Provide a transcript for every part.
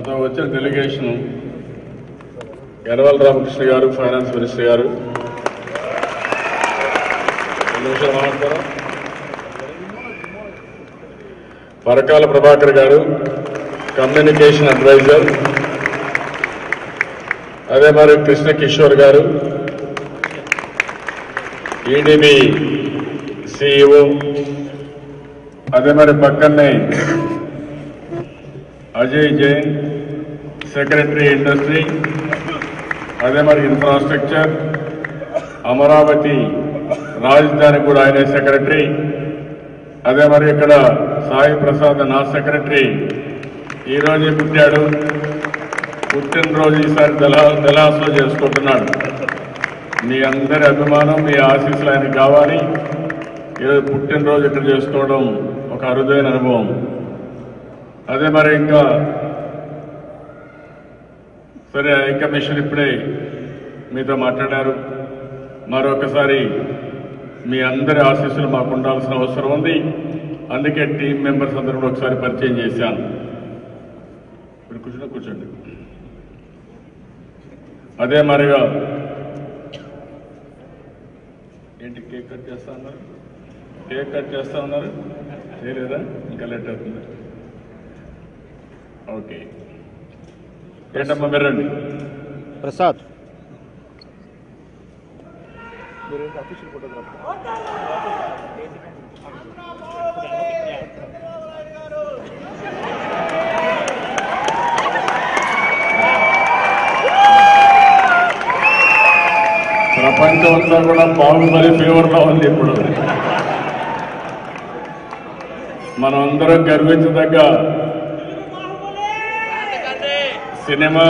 మాతో వచ్చిన డెలిగేషన్ యనవల్ రామకృష్ణ గారు ఫైనాన్స్ మినిస్టర్ గారు. పరకాల ప్రభాకర్ గారు కమ్యూనికేషన్ అడ్వైజర్ అదే మరి కృష్ణ కిషోర్ గారు ఈడీబీ సిఇఓ అదే మరి పక్కనే అజయ్ జైన్ సెక్రటరీ ఇండస్ట్రీ అదే మరి ఇన్ఫ్రాస్ట్రక్చర్ అమరావతి రాజధాని కూడా ఆయనే సెక్రటరీ అదే మరి ఇక్కడ సాయి ప్రసాద్ నా సెక్రటరీ ఈరోజే పుట్టాడు. పుట్టినరోజు ఈసారి దళా దళాసులో చేసుకుంటున్నాడు. మీ అందరి అభిమానం మీ ఆశీస్సులు ఆయనకు కావాలి. ఈరోజు పుట్టినరోజు ఇక్కడ చేసుకోవడం ఒక అరుదైన అనుభవం. అదే మరి ఇంకా సరే హై కమిషన్ ఇప్పుడే మీతో మాట్లాడారు. మరొకసారి మీ అందరి ఆశీస్సులు మాకు ఉండాల్సిన అవసరం ఉంది. అందుకే టీం మెంబర్స్ అందరూ కూడా ఒకసారి పరిచయం చేశాను. ఇప్పుడు కూర్చోండి కూర్చోండి. అదే మరిగా ఏంటి కేక్ కట్ చేస్తా ఉన్నారు? కేక్ కట్ చేస్తా ఉన్నారు? చేయలేదా? ఇంకా లేట్ అవుతుంది. ఓకే. ఏంటమ్మా ప్రసాద్. ప్రపంచం అంతా కూడా బాహుబలి ఫీవర్లో ఉంది ఇప్పుడు. మనం అందరం గర్వించదగ్గ సినిమా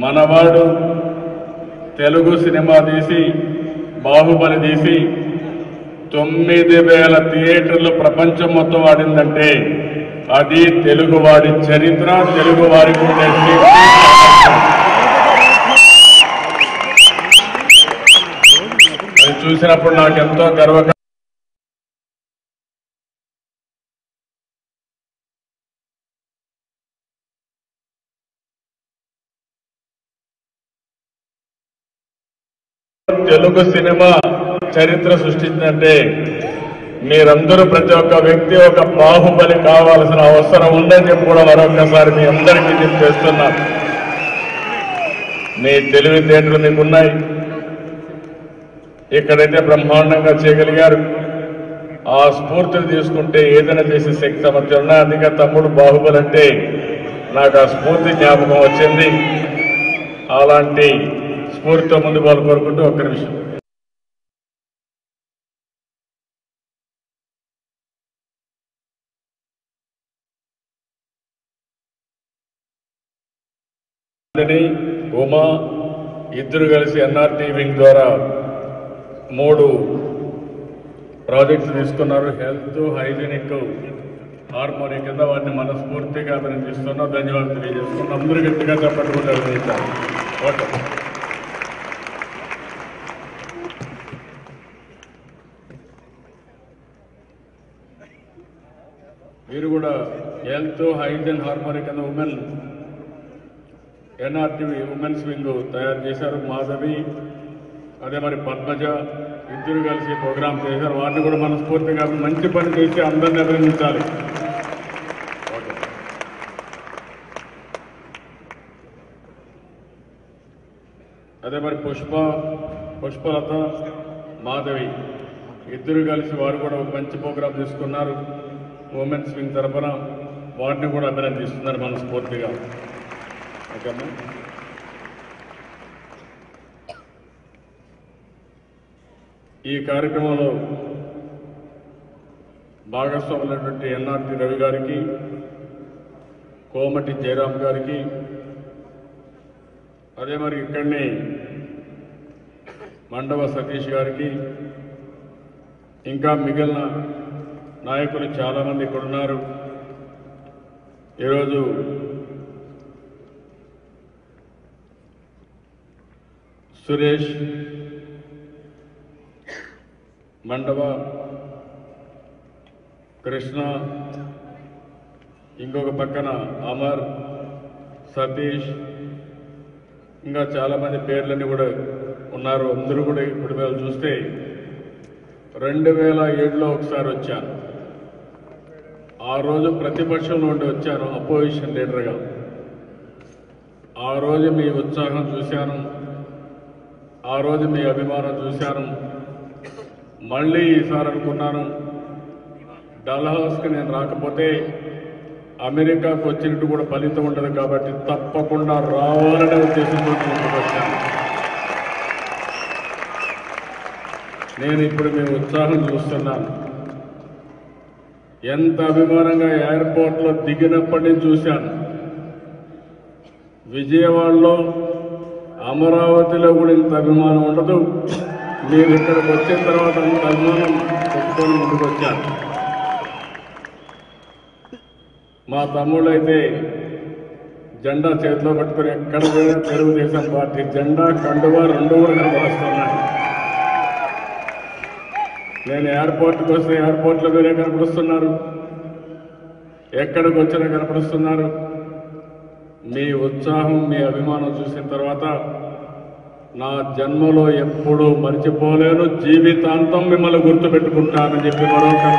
మనవాడు తెలుగు సినిమా తీసి బాహుబలి తీసి తొమ్మిది వేల థియేటర్లు ప్రపంచం మొత్తం ఆడిందంటే అది తెలుగువాడి చరిత్ర తెలుగువారికి ఉండే అది చూసినప్పుడు నాకు ఎంతో గర్వ తెలుగు సినిమా చరిత్ర సృష్టించిందంటే మీరందరూ ప్రతి ఒక్క వ్యక్తి ఒక బాహుబలి కావాల్సిన అవసరం ఉందని చెప్పి కూడా మరొకసారి మీ అందరికీ నేను చేస్తున్నా మీ తెలివితేటలు మీకున్నాయి. ఇక్కడైతే బ్రహ్మాండంగా చేయగలిగారు. ఆ స్ఫూర్తిని తీసుకుంటే ఏదైనా చేసే శక్తి సమర్థ్యం ఉన్నాయి అందుకే తమ్ముడు బాహుబలి అంటే నాకు ఆ స్ఫూర్తి జ్ఞాపకం వచ్చింది. అలాంటి స్ఫూర్తితో ముందు వాళ్ళు కోరుకుంటూ ఒక్క నిమిషం. నందిని, ఉమా ఇద్దరు కలిసి ఎన్ఆర్టీ వింగ్ ద్వారా మూడు ప్రాజెక్ట్స్ తీసుకున్నారు. హెల్త్ హైజీనిక్ హార్మోని కింద వాటిని మనస్ఫూర్తిగా అభినందిస్తున్నాం. ధన్యవాదాలు తెలియజేస్తున్నాం. అందరూ గట్టిగా చెప్పట్టుకుంటారు ఓకే. మీరు కూడా హెల్త్ హైజీన్ హార్మోని కింద ఉమెన్ ఎన్ఆర్టీవీ ఉమెన్స్ వింగ్ తయారు చేశారు. మాధవి అదే మరి పద్మజ ఇద్దరు కలిసి ప్రోగ్రామ్ చేశారు. వాటిని కూడా మనస్ఫూర్తిగా మంచి పని చేసి అందరిని అభినందించాలి. అదే మరి పుష్ప పుష్పలత మాధవి ఇద్దరు కలిసి వారు కూడా ఒక మంచి ప్రోగ్రామ్ తీసుకున్నారు. ఉమెన్స్ వింగ్ తరఫున వాటిని కూడా అభినందిస్తున్నారు మనస్ఫూర్తిగా. ఓకేమ్మా ఈ కార్యక్రమంలో భాగస్వాములైనటువంటి ఎన్ఆర్టి రవి గారికి కోమటి జయరాం గారికి అదే మరి ఇక్కడనే మండవ సతీష్ గారికి ఇంకా మిగిలిన నాయకులు చాలామంది ఇక్కడ ఉన్నారు ఈరోజు సురేష్ మండవ కృష్ణ ఇంకొక పక్కన అమర్ సతీష్ ఇంకా చాలామంది పేర్లన్నీ కూడా ఉన్నారు. అందరూ కూడా ఇప్పుడు మేము చూస్తే రెండు వేల ఏడులో ఒకసారి వచ్చాను ఆ రోజు ప్రతిపక్షంలో ఉండి వచ్చాను అపోజిషన్ లీడర్గా. ఆ రోజు మీ ఉత్సాహం చూశాను. ఆ రోజు మీ అభిమానం చూశాను. మళ్ళీ ఈసారి అనుకున్నాను. డల్హౌస్కి నేను రాకపోతే అమెరికాకు వచ్చినట్టు కూడా ఫలితం ఉండదు కాబట్టి తప్పకుండా రావాలనే ఉద్దేశంతో వచ్చాను నేను ఇప్పుడు మీ ఉత్సాహం చూస్తున్నాను. ఎంత అభిమానంగా ఎయిర్పోర్ట్లో దిగినప్పటి నుంచి చూశాను. విజయవాడలో అమరావతిలో కూడా ఇంత అభిమానం ఉండదు. మీరు ఇక్కడికి వచ్చిన తర్వాత అంత అభిమానం పెట్టుకొని ముందుకు వచ్చాను మా తమ్ముళ్ళు అయితే జెండా చేతిలో పట్టుకొని ఎక్కడ పోయినా తెలుగుదేశం పార్టీ జెండా కండువా రెండు కూడా కనపడుస్తున్నాయి నేను ఎయిర్పోర్ట్కి వస్తే ఎయిర్పోర్ట్లో మీరే కనపడుస్తున్నారు. ఎక్కడికి వచ్చినా కనపడుస్తున్నారు. మీ ఉత్సాహం మీ అభిమానం చూసిన తర్వాత నా జన్మలో ఎప్పుడూ మర్చిపోలేను. జీవితాంతం మిమ్మల్ని గుర్తుపెట్టుకుంటానని చెప్పి మరొకసారి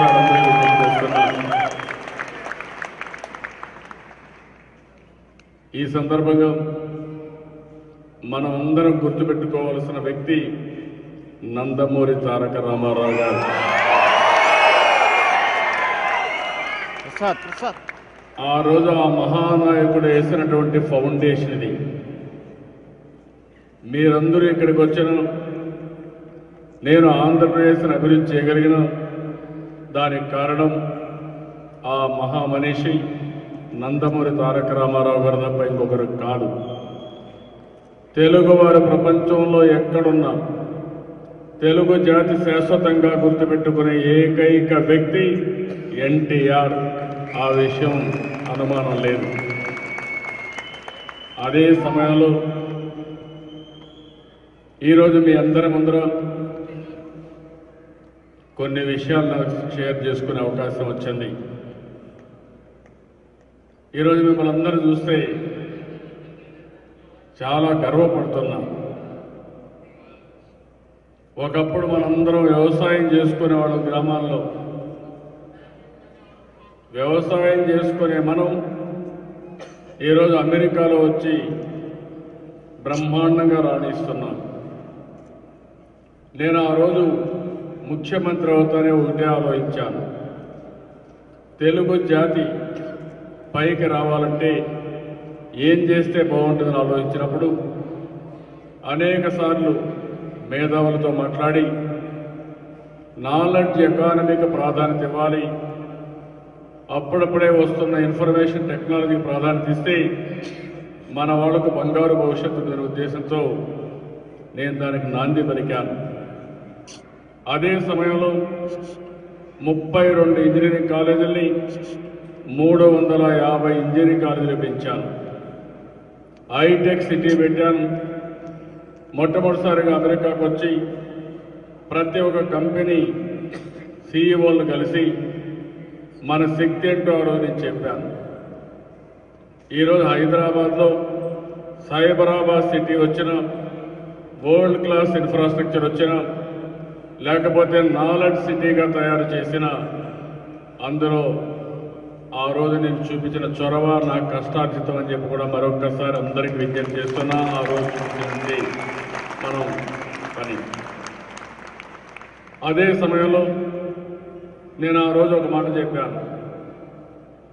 ఈ సందర్భంగా మనం అందరం గుర్తుపెట్టుకోవాల్సిన వ్యక్తి నందమూరి తారక రామారావు గారు. ఆ రోజు ఆ మహానాయకుడు వేసినటువంటి ఫౌండేషన్ ఇది. మీరందరూ ఇక్కడికి వచ్చిన నేను ఆంధ్రప్రదేశ్ని అభివృద్ధి చేయగలిగిన దానికి కారణం ఆ మహామనిషి నందమూరి తారక రామారావు గారు తప్ప ఇంకొకరు కాదు. తెలుగువారు ప్రపంచంలో ఎక్కడున్నా తెలుగు జాతి శాశ్వతంగా గుర్తుపెట్టుకునే ఏకైక వ్యక్తి ఎన్టీఆర్. ఆ విషయం అనుమానం లేదు. అదే సమయంలో ఈరోజు మీ అందరి ముందర కొన్ని విషయాలు నాకు షేర్ చేసుకునే అవకాశం వచ్చింది. ఈరోజు మిమ్మల్ని అందరూ చూస్తే చాలా గర్వపడుతున్నాం. ఒకప్పుడు మనందరం వ్యవసాయం చేసుకునేవాళ్ళం గ్రామాల్లో. వ్యవసాయం చేసుకునే మనం ఈరోజు అమెరికాలో వచ్చి బ్రహ్మాండంగా రాణిస్తున్నాం. నేను ఆ రోజు ముఖ్యమంత్రి అవుతానే ఒకటే ఆలోచించాను. తెలుగు జాతి పైకి రావాలంటే ఏం చేస్తే బాగుంటుందని ఆలోచించినప్పుడు అనేక సార్లు మేధావులతో మాట్లాడి నాలెడ్జ్ ఎకానమీకి ప్రాధాన్యత ఇవ్వాలి. అప్పుడప్పుడే వస్తున్న ఇన్ఫర్మేషన్ టెక్నాలజీకి ప్రాధాన్యత ఇస్తే మన వాళ్ళకు బంగారు భవిష్యత్తు అనే ఉద్దేశంతో నేను దానికి నాంది పలికాను. అదే సమయంలో ముప్పై రెండు ఇంజనీరింగ్ కాలేజీల్ని మూడు వందల యాభై ఇంజనీరింగ్ కాలేజీలు పెంచాను. హైటెక్ సిటీ పెట్టాను. మొట్టమొదటిసారిగా అమెరికాకు వచ్చి ప్రతి ఒక్క కంపెనీ సీఈఓలు కలిసి మన శక్తి ఏంటో ఆ రోజు నేను చెప్పాను. ఈరోజు హైదరాబాద్లో సైబరాబాద్ సిటీ వచ్చిన వరల్డ్ క్లాస్ ఇన్ఫ్రాస్ట్రక్చర్ వచ్చిన లేకపోతే నాలెడ్జ్ సిటీగా తయారు చేసిన అందులో ఆ రోజు నేను చూపించిన చొరవ నా కష్టార్జితం అని చెప్పి కూడా మరొకసారి అందరికీ విజ్ఞప్తి చేస్తున్నా. ఆ రోజు చూపించింది మనం పని. అదే సమయంలో నేను ఆ రోజు ఒక మాట చెప్పాను.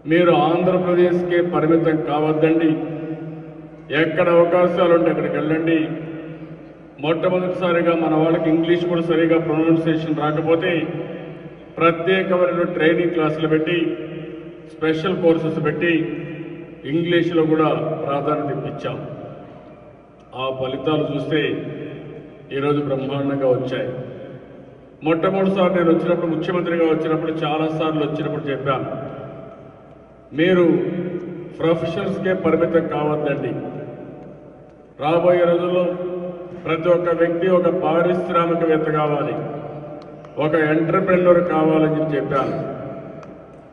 మీరు ఆంధ్రప్రదేశ్కే పరిమితం కావద్దండి. ఎక్కడ అవకాశాలు ఉంటే అక్కడికి వెళ్ళండి. మొట్టమొదటిసారిగా మన వాళ్ళకి ఇంగ్లీష్ కూడా సరిగా ప్రొనౌన్సియేషన్ రాకపోతే ప్రత్యేకమైన ట్రైనింగ్ క్లాసులు పెట్టి స్పెషల్ కోర్సెస్ పెట్టి ఇంగ్లీష్లో కూడా ప్రాధాన్యత ఇప్పించాం. ఆ ఫలితాలు చూస్తే ఈరోజు బ్రహ్మాండంగా వచ్చాయి. మొట్టమొదటిసారి నేను వచ్చినప్పుడు ముఖ్యమంత్రిగా వచ్చినప్పుడు చాలాసార్లు వచ్చినప్పుడు చెప్పాను మీరు ప్రొఫెషనల్స్కే పరిమితం కావద్దండి. రాబోయే రోజుల్లో ప్రతి ఒక్క వ్యక్తి ఒక పారిశ్రామికవేత్త కావాలి ఒక ఎంటర్ప్రెన్యూర్ కావాలని చెప్పాను.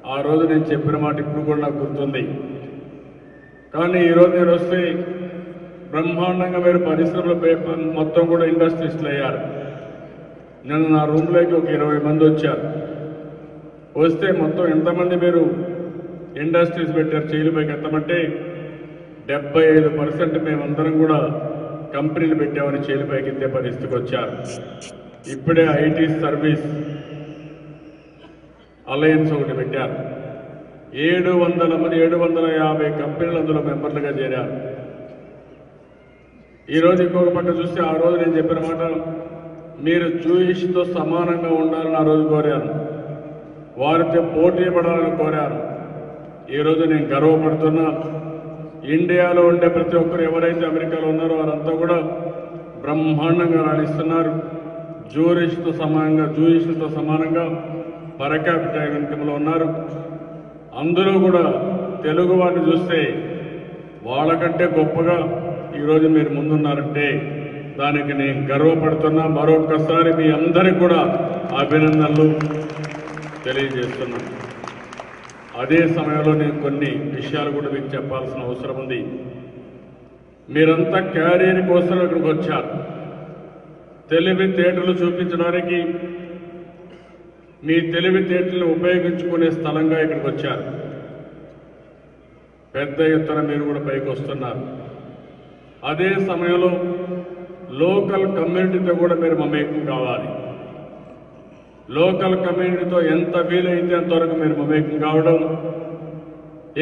ఆ రోజు నేను చెప్పిన మాట ఇప్పుడు కూడా నాకు గుర్తుంది. కానీ ఈరోజు నేను వస్తే బ్రహ్మాండంగా మీరు పరిశ్రమల పేపర్ మొత్తం కూడా ఇండస్ట్రీస్లు అయ్యారు నేను నా రూమ్లోకి ఒక ఇరవై మంది వచ్చారు. వస్తే మొత్తం ఎంతమంది మీరు ఇండస్ట్రీస్ పెట్టారు? చేయలపైకి ఎంతమంటే డెబ్బై ఐదు పర్సెంట్ మేమందరం కూడా కంపెనీలు పెట్టామని చేయలపైకి ఎత్తే పరిస్థితికి వచ్చారు. ఇప్పుడే ఐటీ సర్వీస్ అలయన్స్ ఒకటి పెట్టారు ఏడు వందల మంది ఏడు వందల యాభై కంపెనీలు అందులో మెంబర్లుగా చేరారు ఈరోజు ఇంకొక పక్క చూస్తే ఆ రోజు నేను చెప్పిన మాట మీరు జూయిష్తో సమానంగా ఉండాలని ఆ రోజు కోరాను వారితో పోటీ పడాలని కోరాను ఈరోజు నేను గర్వపడుతున్నా ఇండియాలో ఉండే ప్రతి ఒక్కరు ఎవరైతే అమెరికాలో ఉన్నారో వారంతా కూడా బ్రహ్మాండంగా రాణిస్తున్నారు. జూరిష్తో సమానంగా జూయిష్తో సమానంగా పరకాపిట ఉన్నారు. అందరూ కూడా తెలుగు వారిని చూస్తే వాళ్ళకంటే గొప్పగా ఈరోజు మీరు ముందున్నారంటే దానికి నేను గర్వపడుతున్నా. మరొకసారి మీ అందరికి కూడా అభినందనలు తెలియజేస్తున్నాను. అదే సమయంలో నేను కొన్ని విషయాలు కూడా మీకు చెప్పాల్సిన అవసరం ఉంది. మీరంతా క్యారియర్ కోసం ఇక్కడికి వచ్చారు. తెలివితేటలు చూపించడానికి మీ తెలివితేటలను ఉపయోగించుకునే స్థలంగా ఇక్కడికి వచ్చారు. పెద్ద ఎత్తున మీరు కూడా పైకి వస్తున్నారు. అదే సమయంలో లోకల్ కమ్యూనిటీతో కూడా మీరు మమేకం కావాలి. లోకల్ కమ్యూనిటీతో ఎంత వీలైతే అంతవరకు మీరు మమేకం కావడం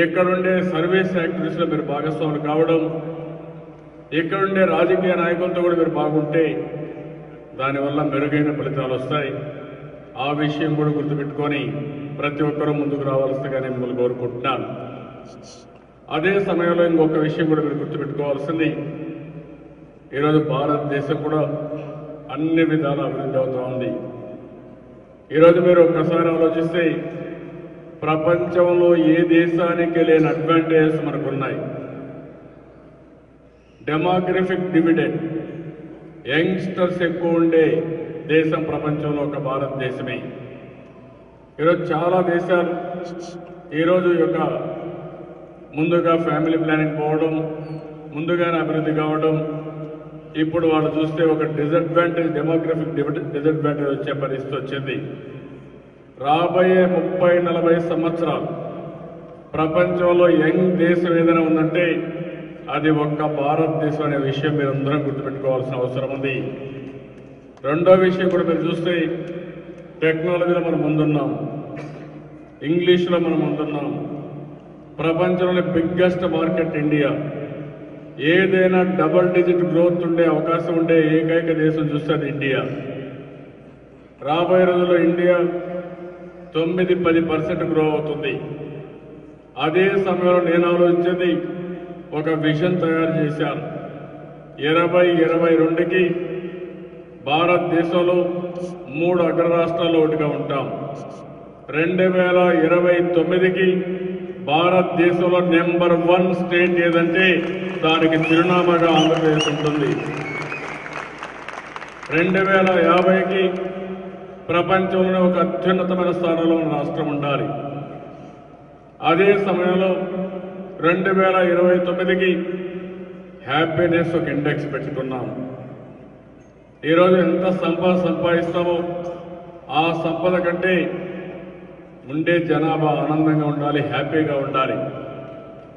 ఇక్కడుండే సర్వీస్ యాక్టివిటీస్లో మీరు భాగస్వాములు కావడం ఇక్కడుండే రాజకీయ నాయకులతో కూడా మీరు బాగుంటే దానివల్ల మెరుగైన ఫలితాలు వస్తాయి. ఆ విషయం కూడా గుర్తుపెట్టుకొని ప్రతి ఒక్కరూ ముందుకు రావాల్సిందిగా నేను మిమ్మల్ని కోరుకుంటున్నాను. అదే సమయంలో ఇంకొక విషయం కూడా మీరు గుర్తుపెట్టుకోవాల్సింది. ఈరోజు భారతదేశం కూడా అన్ని విధాల అభివృద్ధి అవుతూ ఉంది. ఈరోజు మీరు ఒక్కసారి ఆలోచిస్తే ప్రపంచంలో ఏ దేశానికి లేని అడ్వాంటేజెస్ మనకున్నాయి. డెమోగ్రఫిక్ డివిడెండ్ యంగ్స్టర్స్ ఎక్కువ ఉండే దేశం ప్రపంచంలో ఒక భారతదేశమే ఈరోజు చాలా దేశాలు ఈరోజు యొక్క ముందుగా ఫ్యామిలీ ప్లానింగ్ పోవడం ముందుగానే అభివృద్ధి కావడం ఇప్పుడు వాళ్ళు చూస్తే ఒక డిసడ్వాంటేజ్ డెమోగ్రఫిక్ డిసడ్వాంటేజ్ వచ్చే పరిస్థితి వచ్చింది. రాబోయే ముప్పై నలభై సంవత్సరాలు ప్రపంచంలో యంగ్ దేశం ఏదైనా ఉందంటే అది ఒక్క భారతదేశం అనే విషయం మీరు అందరం గుర్తుపెట్టుకోవాల్సిన అవసరం ఉంది. రెండో విషయం కూడా మీరు చూస్తే టెక్నాలజీలో మనం ముందున్నాం. ఇంగ్లీష్లో మనం ముందున్నాం. ప్రపంచంలో బిగ్గెస్ట్ మార్కెట్ ఇండియా. ఏదైనా డబుల్ డిజిట్ గ్రోత్ ఉండే అవకాశం ఉండే ఏకైక దేశం చూస్తే అది ఇండియా. రాబోయే రోజుల్లో ఇండియా తొమ్మిది పది పర్సెంట్ గ్రో అవుతుంది. అదే సమయంలో నేను ఆలోచించేది ఒక విషన్ తయారు చేశాను ఇరవై ఇరవై రెండుకి భారతదేశంలో మూడు అగ్ర రాష్ట్రాల్లో ఒకటిగా ఉంటాం. రెండు వేల ఇరవై తొమ్మిదికి భారతదేశంలో నెంబర్ వన్ స్టేట్ ఏదంటే దానికి చిరునామాగా ఆంధ్రప్రదేశ్ ఉంటుంది. రెండు వేల యాభైకి ప్రపంచంలోనే ఒక అత్యున్నతమైన స్థానంలో ఉన్న రాష్ట్రం ఉండాలి. అదే సమయంలో రెండు వేల ఇరవై తొమ్మిదికి హ్యాపీనెస్ ఒక ఇండెక్స్ పెట్టుకున్నాం. ఈరోజు ఎంత సంపద సంపాదిస్తామో ఆ సంపద కంటే ఉండే జనాభా ఆనందంగా ఉండాలి హ్యాపీగా ఉండాలి.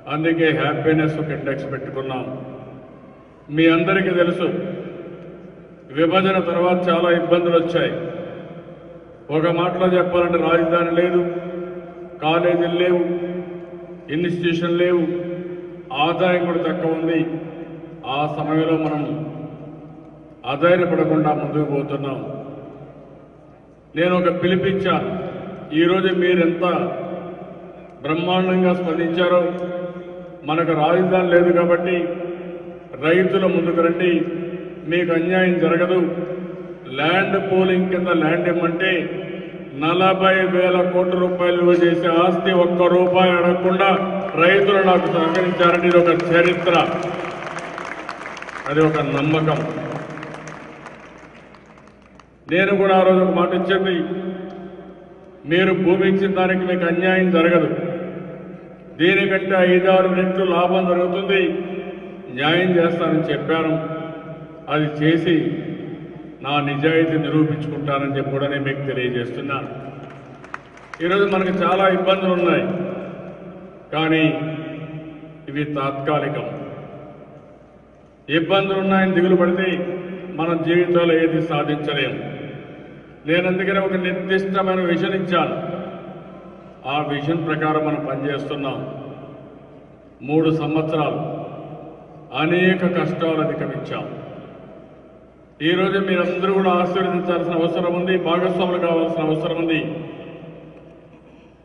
అందుకే హ్యాపీనెస్ ఒక ఇండెక్స్ పెట్టుకున్నాం. మీ అందరికీ తెలుసు విభజన తర్వాత చాలా ఇబ్బందులు వచ్చాయి. ఒక మాటలో చెప్పాలంటే రాజధాని లేదు కాలేజీలు లేవు ఇన్స్టిట్యూషన్ లేవు ఆదాయం కూడా తక్కువ ఉంది. ఆ సమయంలో మనం ఆధారపడకుండా ముందుకు పోతున్నాం. నేను ఒక పిలిపించా ఈరోజు మీరెంత బ్రహ్మాండంగా స్పందించారో మనకు రాజధాని లేదు కాబట్టి రైతుల ముందుకు రండి మీకు అన్యాయం జరగదు. ల్యాండ్ పోలింగ్ కింద ల్యాండ్ ఇమ్మంటే నలభై వేల కోట్ల రూపాయలు విలువ చేసే ఆస్తి ఒక్క రూపాయి అడగకుండా రైతులు నాకు సహకరించారని ఇది ఒక చరిత్ర. అది ఒక నమ్మకం. నేను కూడా ఆ రోజు ఒక మాట ఇచ్చింది మీరు భూమి ఇచ్చిన దానికి మీకు అన్యాయం జరగదు. దీనికంటే ఐదారు రెట్లు లాభం జరుగుతుంది. న్యాయం చేస్తానని చెప్పాను. అది చేసి నా నిజాయితీ నిరూపించుకుంటానని చెప్పి కూడా నేను మీకు తెలియజేస్తున్నాను ఈరోజు మనకు చాలా ఇబ్బందులు ఉన్నాయి. కానీ ఇవి తాత్కాలికం. ఇబ్బందులు ఉన్నాయని దిగులు పడితే మనం జీవితంలో ఏది సాధించలేము. నేను అందుకనే ఒక నిర్దిష్టమైన విజన్ ఇచ్చాను. ఆ విజన్ ప్రకారం మనం పనిచేస్తున్నాం. మూడు సంవత్సరాలు అనేక కష్టాలు అధిగమించాం. ఈరోజు మీరందరూ కూడా ఆశీర్వదించాల్సిన అవసరం ఉంది భాగస్వాములు కావాల్సిన అవసరం ఉంది.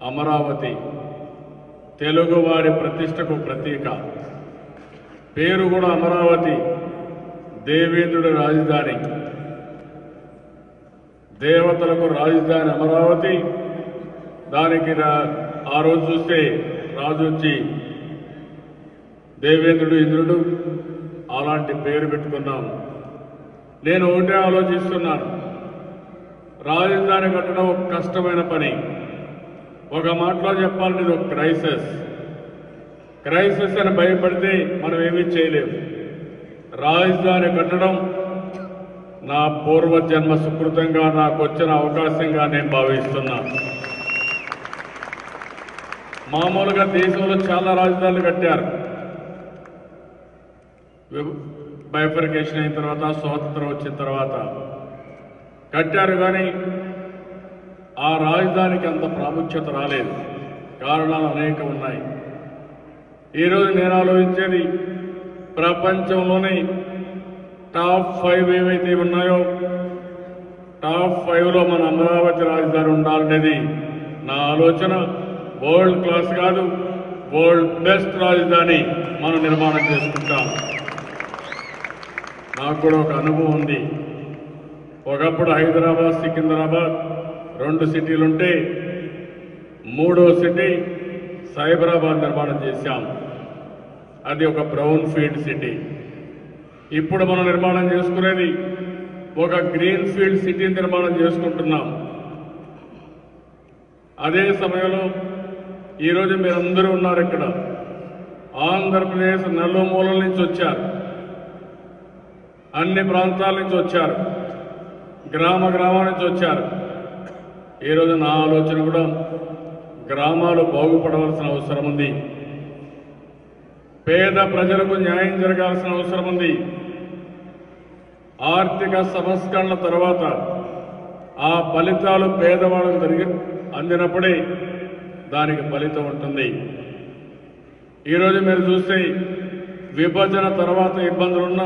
అమరావతి తెలుగువారి ప్రతిష్టకు ప్రతీక. పేరు కూడా అమరావతి దేవేంద్రుడి రాజధాని. దేవతలకు రాజధాని అమరావతి. దానికి రా- ఆ రోజు చూస్తే రాజు వచ్చి దేవేంద్రుడు ఇంద్రుడు అలాంటి పేరు పెట్టుకున్నాం నేను ఒకటే ఆలోచిస్తున్నాను. రాజధాని కట్టడం ఒక కష్టమైన పని. ఒక మాటలో చెప్పాలంటే ఇది ఒక క్రైసిస్ క్రైసిస్ అని భయపడితే మనం ఏమీ చేయలేము. రాజధాని కట్టడం నా పూర్వజన్మ సుకృతంగా నాకు వచ్చిన అవకాశంగా నేను భావిస్తున్నా. మామూలుగా దేశంలో చాలా రాజధానులు కట్టారు. బైఫర్కేషన్ అయిన తర్వాత స్వాతంత్రం వచ్చిన తర్వాత. కట్టారు కానీ ఆ రాజధానికి అంత ప్రాముఖ్యత రాలేదు. కారణాలు అనేక ఉన్నాయి. ఈరోజు నేను ఆలోచించేది ప్రపంచంలోనే టాప్ ఫైవ్ ఏవైతే ఉన్నాయో టాప్ ఫైవ్లో మన అమరావతి రాజధాని ఉండాలనేది నా ఆలోచన. వరల్డ్ క్లాస్ కాదు వరల్డ్ బెస్ట్ రాజధాని మనం నిర్మాణం చేసుకుంటాం. నాకు కూడా ఒక అనుభవం ఉంది. ఒకప్పుడు హైదరాబాద్ సికింద్రాబాద్ రెండు సిటీలుంటే మూడో సిటీ సైబరాబాద్ నిర్మాణం చేశాం. అది ఒక బ్రౌన్ ఫీల్డ్ సిటీ ఇప్పుడు మనం నిర్మాణం చేసుకునేది ఒక గ్రీన్ ఫీల్డ్ సిటీ నిర్మాణం చేసుకుంటున్నాం. అదే సమయంలో ఈరోజు మీరందరూ ఉన్నారు ఇక్కడ. ఆంధ్రప్రదేశ్ నలుమూలల నుంచి వచ్చారు. అన్ని ప్రాంతాల నుంచి వచ్చారు. గ్రామ గ్రామాల నుంచి వచ్చారు. ఈరోజు నా ఆలోచన కూడా గ్రామాలు బాగుపడవలసిన అవసరం ఉంది. పేద ప్రజలకు న్యాయం జరగాల్సిన అవసరం ఉంది. ఆర్థిక సంస్కరణల తర్వాత ఆ ఫలితాలు పేదవాళ్ళకు జరిగి అందినప్పుడే దానికి ఫలితం ఉంటుంది. ఈరోజు మీరు చూస్తే విభజన తర్వాత ఇబ్బందులున్న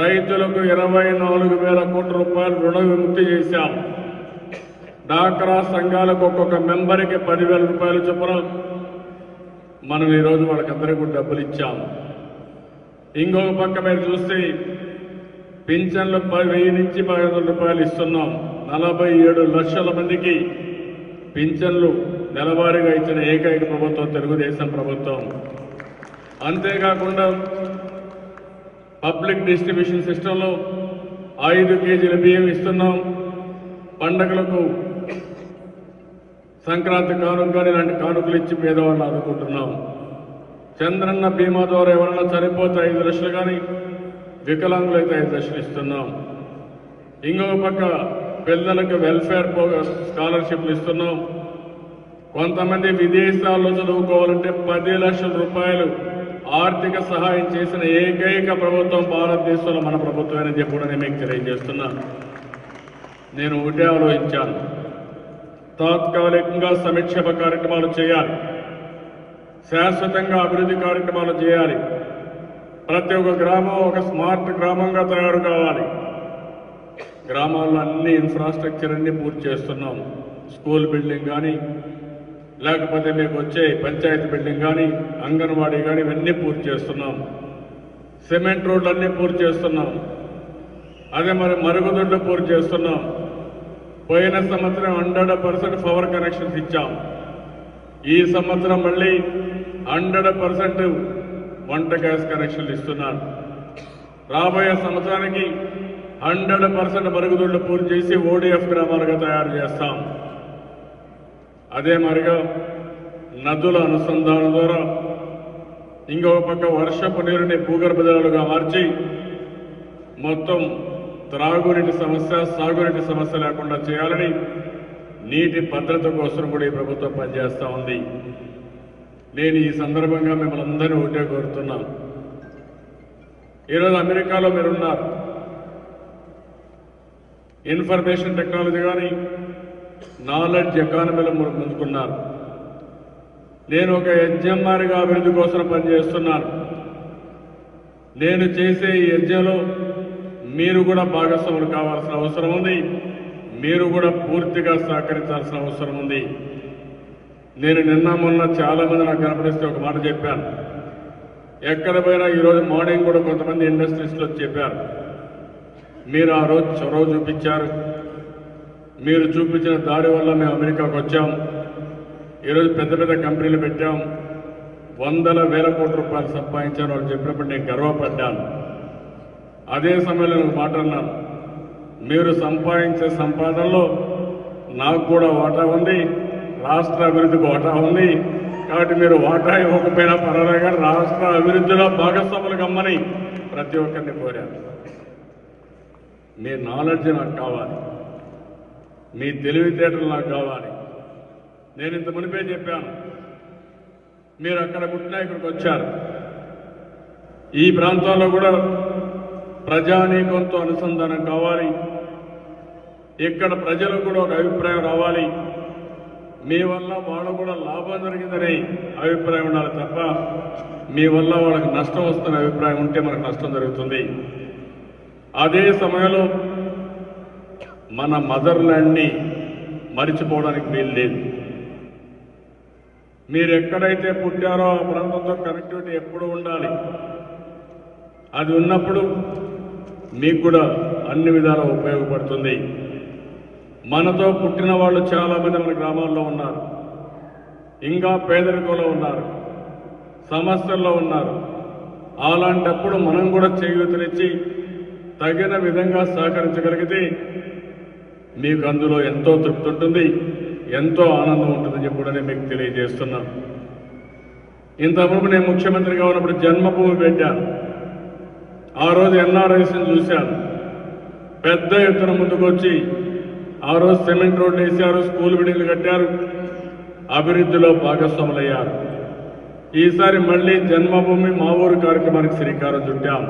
రైతులకు ఇరవై నాలుగు వేల కోట్ల రూపాయలు రుణ విముక్తి చేశాం. డాక్రా సంఘాలకు ఒక్కొక్క మెంబర్కి పదివేల రూపాయలు చొప్పున మనం ఈరోజు వాళ్ళకందరికీ డబ్బులు ఇచ్చాం. ఇంకొక పక్క మీరు చూస్తే పింఛన్లు వెయ్యి నుంచి పదిహేను రూపాయలు ఇస్తున్నాం. నలభై ఏడు లక్షల మందికి పింఛన్లు నెలవారీగా ఇచ్చిన ఏకైక ప్రభుత్వం తెలుగుదేశం ప్రభుత్వం. అంతేకాకుండా పబ్లిక్ డిస్ట్రిబ్యూషన్ సిస్టంలో ఐదు కేజీల బియ్యం ఇస్తున్నాం. పండగలకు సంక్రాంతి కానుక కానీ ఇలాంటి కానుకలు ఇచ్చి పేదవాళ్ళు ఆదుకుంటున్నాం. చంద్రన్న బీమా ద్వారా ఎవరన్నా చనిపోతే ఐదు లక్షలు కానీ వికలాంగులైతే ఐదు ఇంకొక పక్క పిల్లలకు వెల్ఫేర్ స్కాలర్షిప్లు ఇస్తున్నాం. కొంతమంది విదేశాల్లో చదువుకోవాలంటే పది లక్షల రూపాయలు ఆర్థిక సహాయం చేసిన ఏకైక ప్రభుత్వం భారతదేశంలో మన ప్రభుత్వమని చెప్పి కూడా నేను మీకు తెలియజేస్తున్నాను నేను ఒకటే ఆలోచించాను. తాత్కాలికంగా సంక్షేమ కార్యక్రమాలు చేయాలి. శాశ్వతంగా అభివృద్ధి కార్యక్రమాలు చేయాలి. ప్రతి ఒక్క గ్రామం ఒక స్మార్ట్ గ్రామంగా తయారు కావాలి. గ్రామాల్లో అన్ని ఇన్ఫ్రాస్ట్రక్చర్ అన్ని పూర్తి చేస్తున్నాం. స్కూల్ బిల్డింగ్ కానీ లేకపోతే మీకు వచ్చే పంచాయతీ బిల్డింగ్ కానీ అంగన్వాడీ కానీ ఇవన్నీ పూర్తి చేస్తున్నాం. సిమెంట్ రోడ్లన్నీ పూర్తి చేస్తున్నాం. అదే మరి మరుగుదొడ్లు పూర్తి చేస్తున్నాం. పోయిన సంవత్సరం హండ్రెడ్ పర్సెంట్ పవర్ కనెక్షన్స్ ఇచ్చాం. ఈ సంవత్సరం మళ్ళీ హండ్రెడ్ పర్సెంట్ వంట గ్యాస్ కనెక్షన్లు ఇస్తున్నారు. రాబోయే సంవత్సరానికి హండ్రెడ్ పర్సెంట్ మరుగుదొడ్లు పూర్తి చేసి ఓడిఎఫ్ గ్రామాలుగా తయారు చేస్తాం. అదే మరిగా నదుల అనుసంధానం ద్వారా ఇంకొక పక్క వర్షపు నీరుని భూగర్భ జలాలుగా మార్చి మొత్తం త్రాగునీటి సమస్య సాగునీటి సమస్య లేకుండా చేయాలని నీటి భద్రత కోసం కూడా ఈ ప్రభుత్వం పనిచేస్తూ ఉంది. నేను ఈ సందర్భంగా మిమ్మల్ని అందరినీ ఒకటే కోరుతున్నాను. ఈరోజు అమెరికాలో మీరున్నారు. ఇన్ఫర్మేషన్ టెక్నాలజీ కానీ నాలెడ్జ్ ఎకానమీలో మీరు ముందుకున్నారు. నేను ఒక యజ్ఞంమారిగా అభివృద్ధి కోసం పనిచేస్తున్నాను. నేను చేసే ఈ యజ్ఞంలో మీరు కూడా భాగస్వాములు కావాల్సిన అవసరం ఉంది. మీరు కూడా పూర్తిగా సహకరించాల్సిన అవసరం ఉంది. నేను నిన్న మొన్న చాలా మంది నాకు కనపడిస్తే ఒక మాట చెప్పాను. ఎక్కడ పోయినా ఈరోజు మార్నింగ్ కూడా కొంతమంది ఇండస్ట్రీస్లో చెప్పారు. మీరు ఆ రోజు చొరవ చూపించారు. మీరు చూపించిన దారి వల్ల మేము అమెరికాకు వచ్చాం ఈరోజు పెద్ద పెద్ద కంపెనీలు పెట్టాం వందల వేల కోట్ల రూపాయలు సంపాదించారు వాళ్ళు చెప్పినప్పుడు నేను గర్వపడ్డాను. అదే సమయంలో నేను మాట అన్నాను. మీరు సంపాదించే సంపాదనలో నాకు కూడా వాటా ఉంది. రాష్ట్ర అభివృద్ధికి వాటా ఉంది. కాబట్టి మీరు వాటా ఇవ్వకపోయినా పర్వాలేదు కానీ రాష్ట్ర అభివృద్ధిలో భాగస్వాములు గమ్మని ప్రతి ఒక్కరిని కోరాను మీ నాలెడ్జ్ నాకు కావాలి. మీ తెలివితేటలు నాకు కావాలి. నేను ఇంత మునిపే చెప్పాను. మీరు అక్కడ పుట్టినా ఇక్కడికి వచ్చారు. ఈ ప్రాంతాల్లో కూడా ప్రజానీకంతో అనుసంధానం కావాలి. ఇక్కడ ప్రజలకు కూడా ఒక అభిప్రాయం రావాలి. మీ వల్ల వాళ్ళు కూడా లాభం జరిగిందని అభిప్రాయం ఉండాలి తప్ప మీ వల్ల వాళ్ళకి నష్టం వస్తున్న అభిప్రాయం ఉంటే మనకు నష్టం జరుగుతుంది. అదే సమయంలో మన మదర్ల్యాండ్ని మరిచిపోవడానికి వీలు లేదు. మీరు ఎక్కడైతే పుట్టారో ఆ ప్రాంతంతో కనెక్టివిటీ ఎప్పుడు ఉండాలి. అది ఉన్నప్పుడు మీకు కూడా అన్ని విధాలా ఉపయోగపడుతుంది. మనతో పుట్టిన వాళ్ళు చాలామంది మన గ్రామాల్లో ఉన్నారు. ఇంకా పేదరికంలో ఉన్నారు. సమస్యల్లో ఉన్నారు. అలాంటప్పుడు మనం కూడా చేయూతనిచ్చి తగిన విధంగా సహకరించగలిగితే మీకు అందులో ఎంతో తృప్తి ఉంటుంది ఎంతో ఆనందం ఉంటుందని చెప్పి కూడా మీకు తెలియజేస్తున్నాను. ఇంతవరకు నేను ముఖ్యమంత్రిగా ఉన్నప్పుడు జన్మభూమి పెట్టాను. ఆ రోజు ఎన్ఆర్ఐస్ని చూశాను. పెద్ద ఎత్తున ముందుకు వచ్చి ఆ రోజు సిమెంట్ రోడ్లు వేసారు స్కూల్ బిల్డింగ్లు కట్టారు అభివృద్ధిలో భాగస్వాములయ్యారు. ఈసారి మళ్ళీ జన్మభూమి మా ఊరు కార్యక్రమానికి శ్రీకారం చుట్టాం.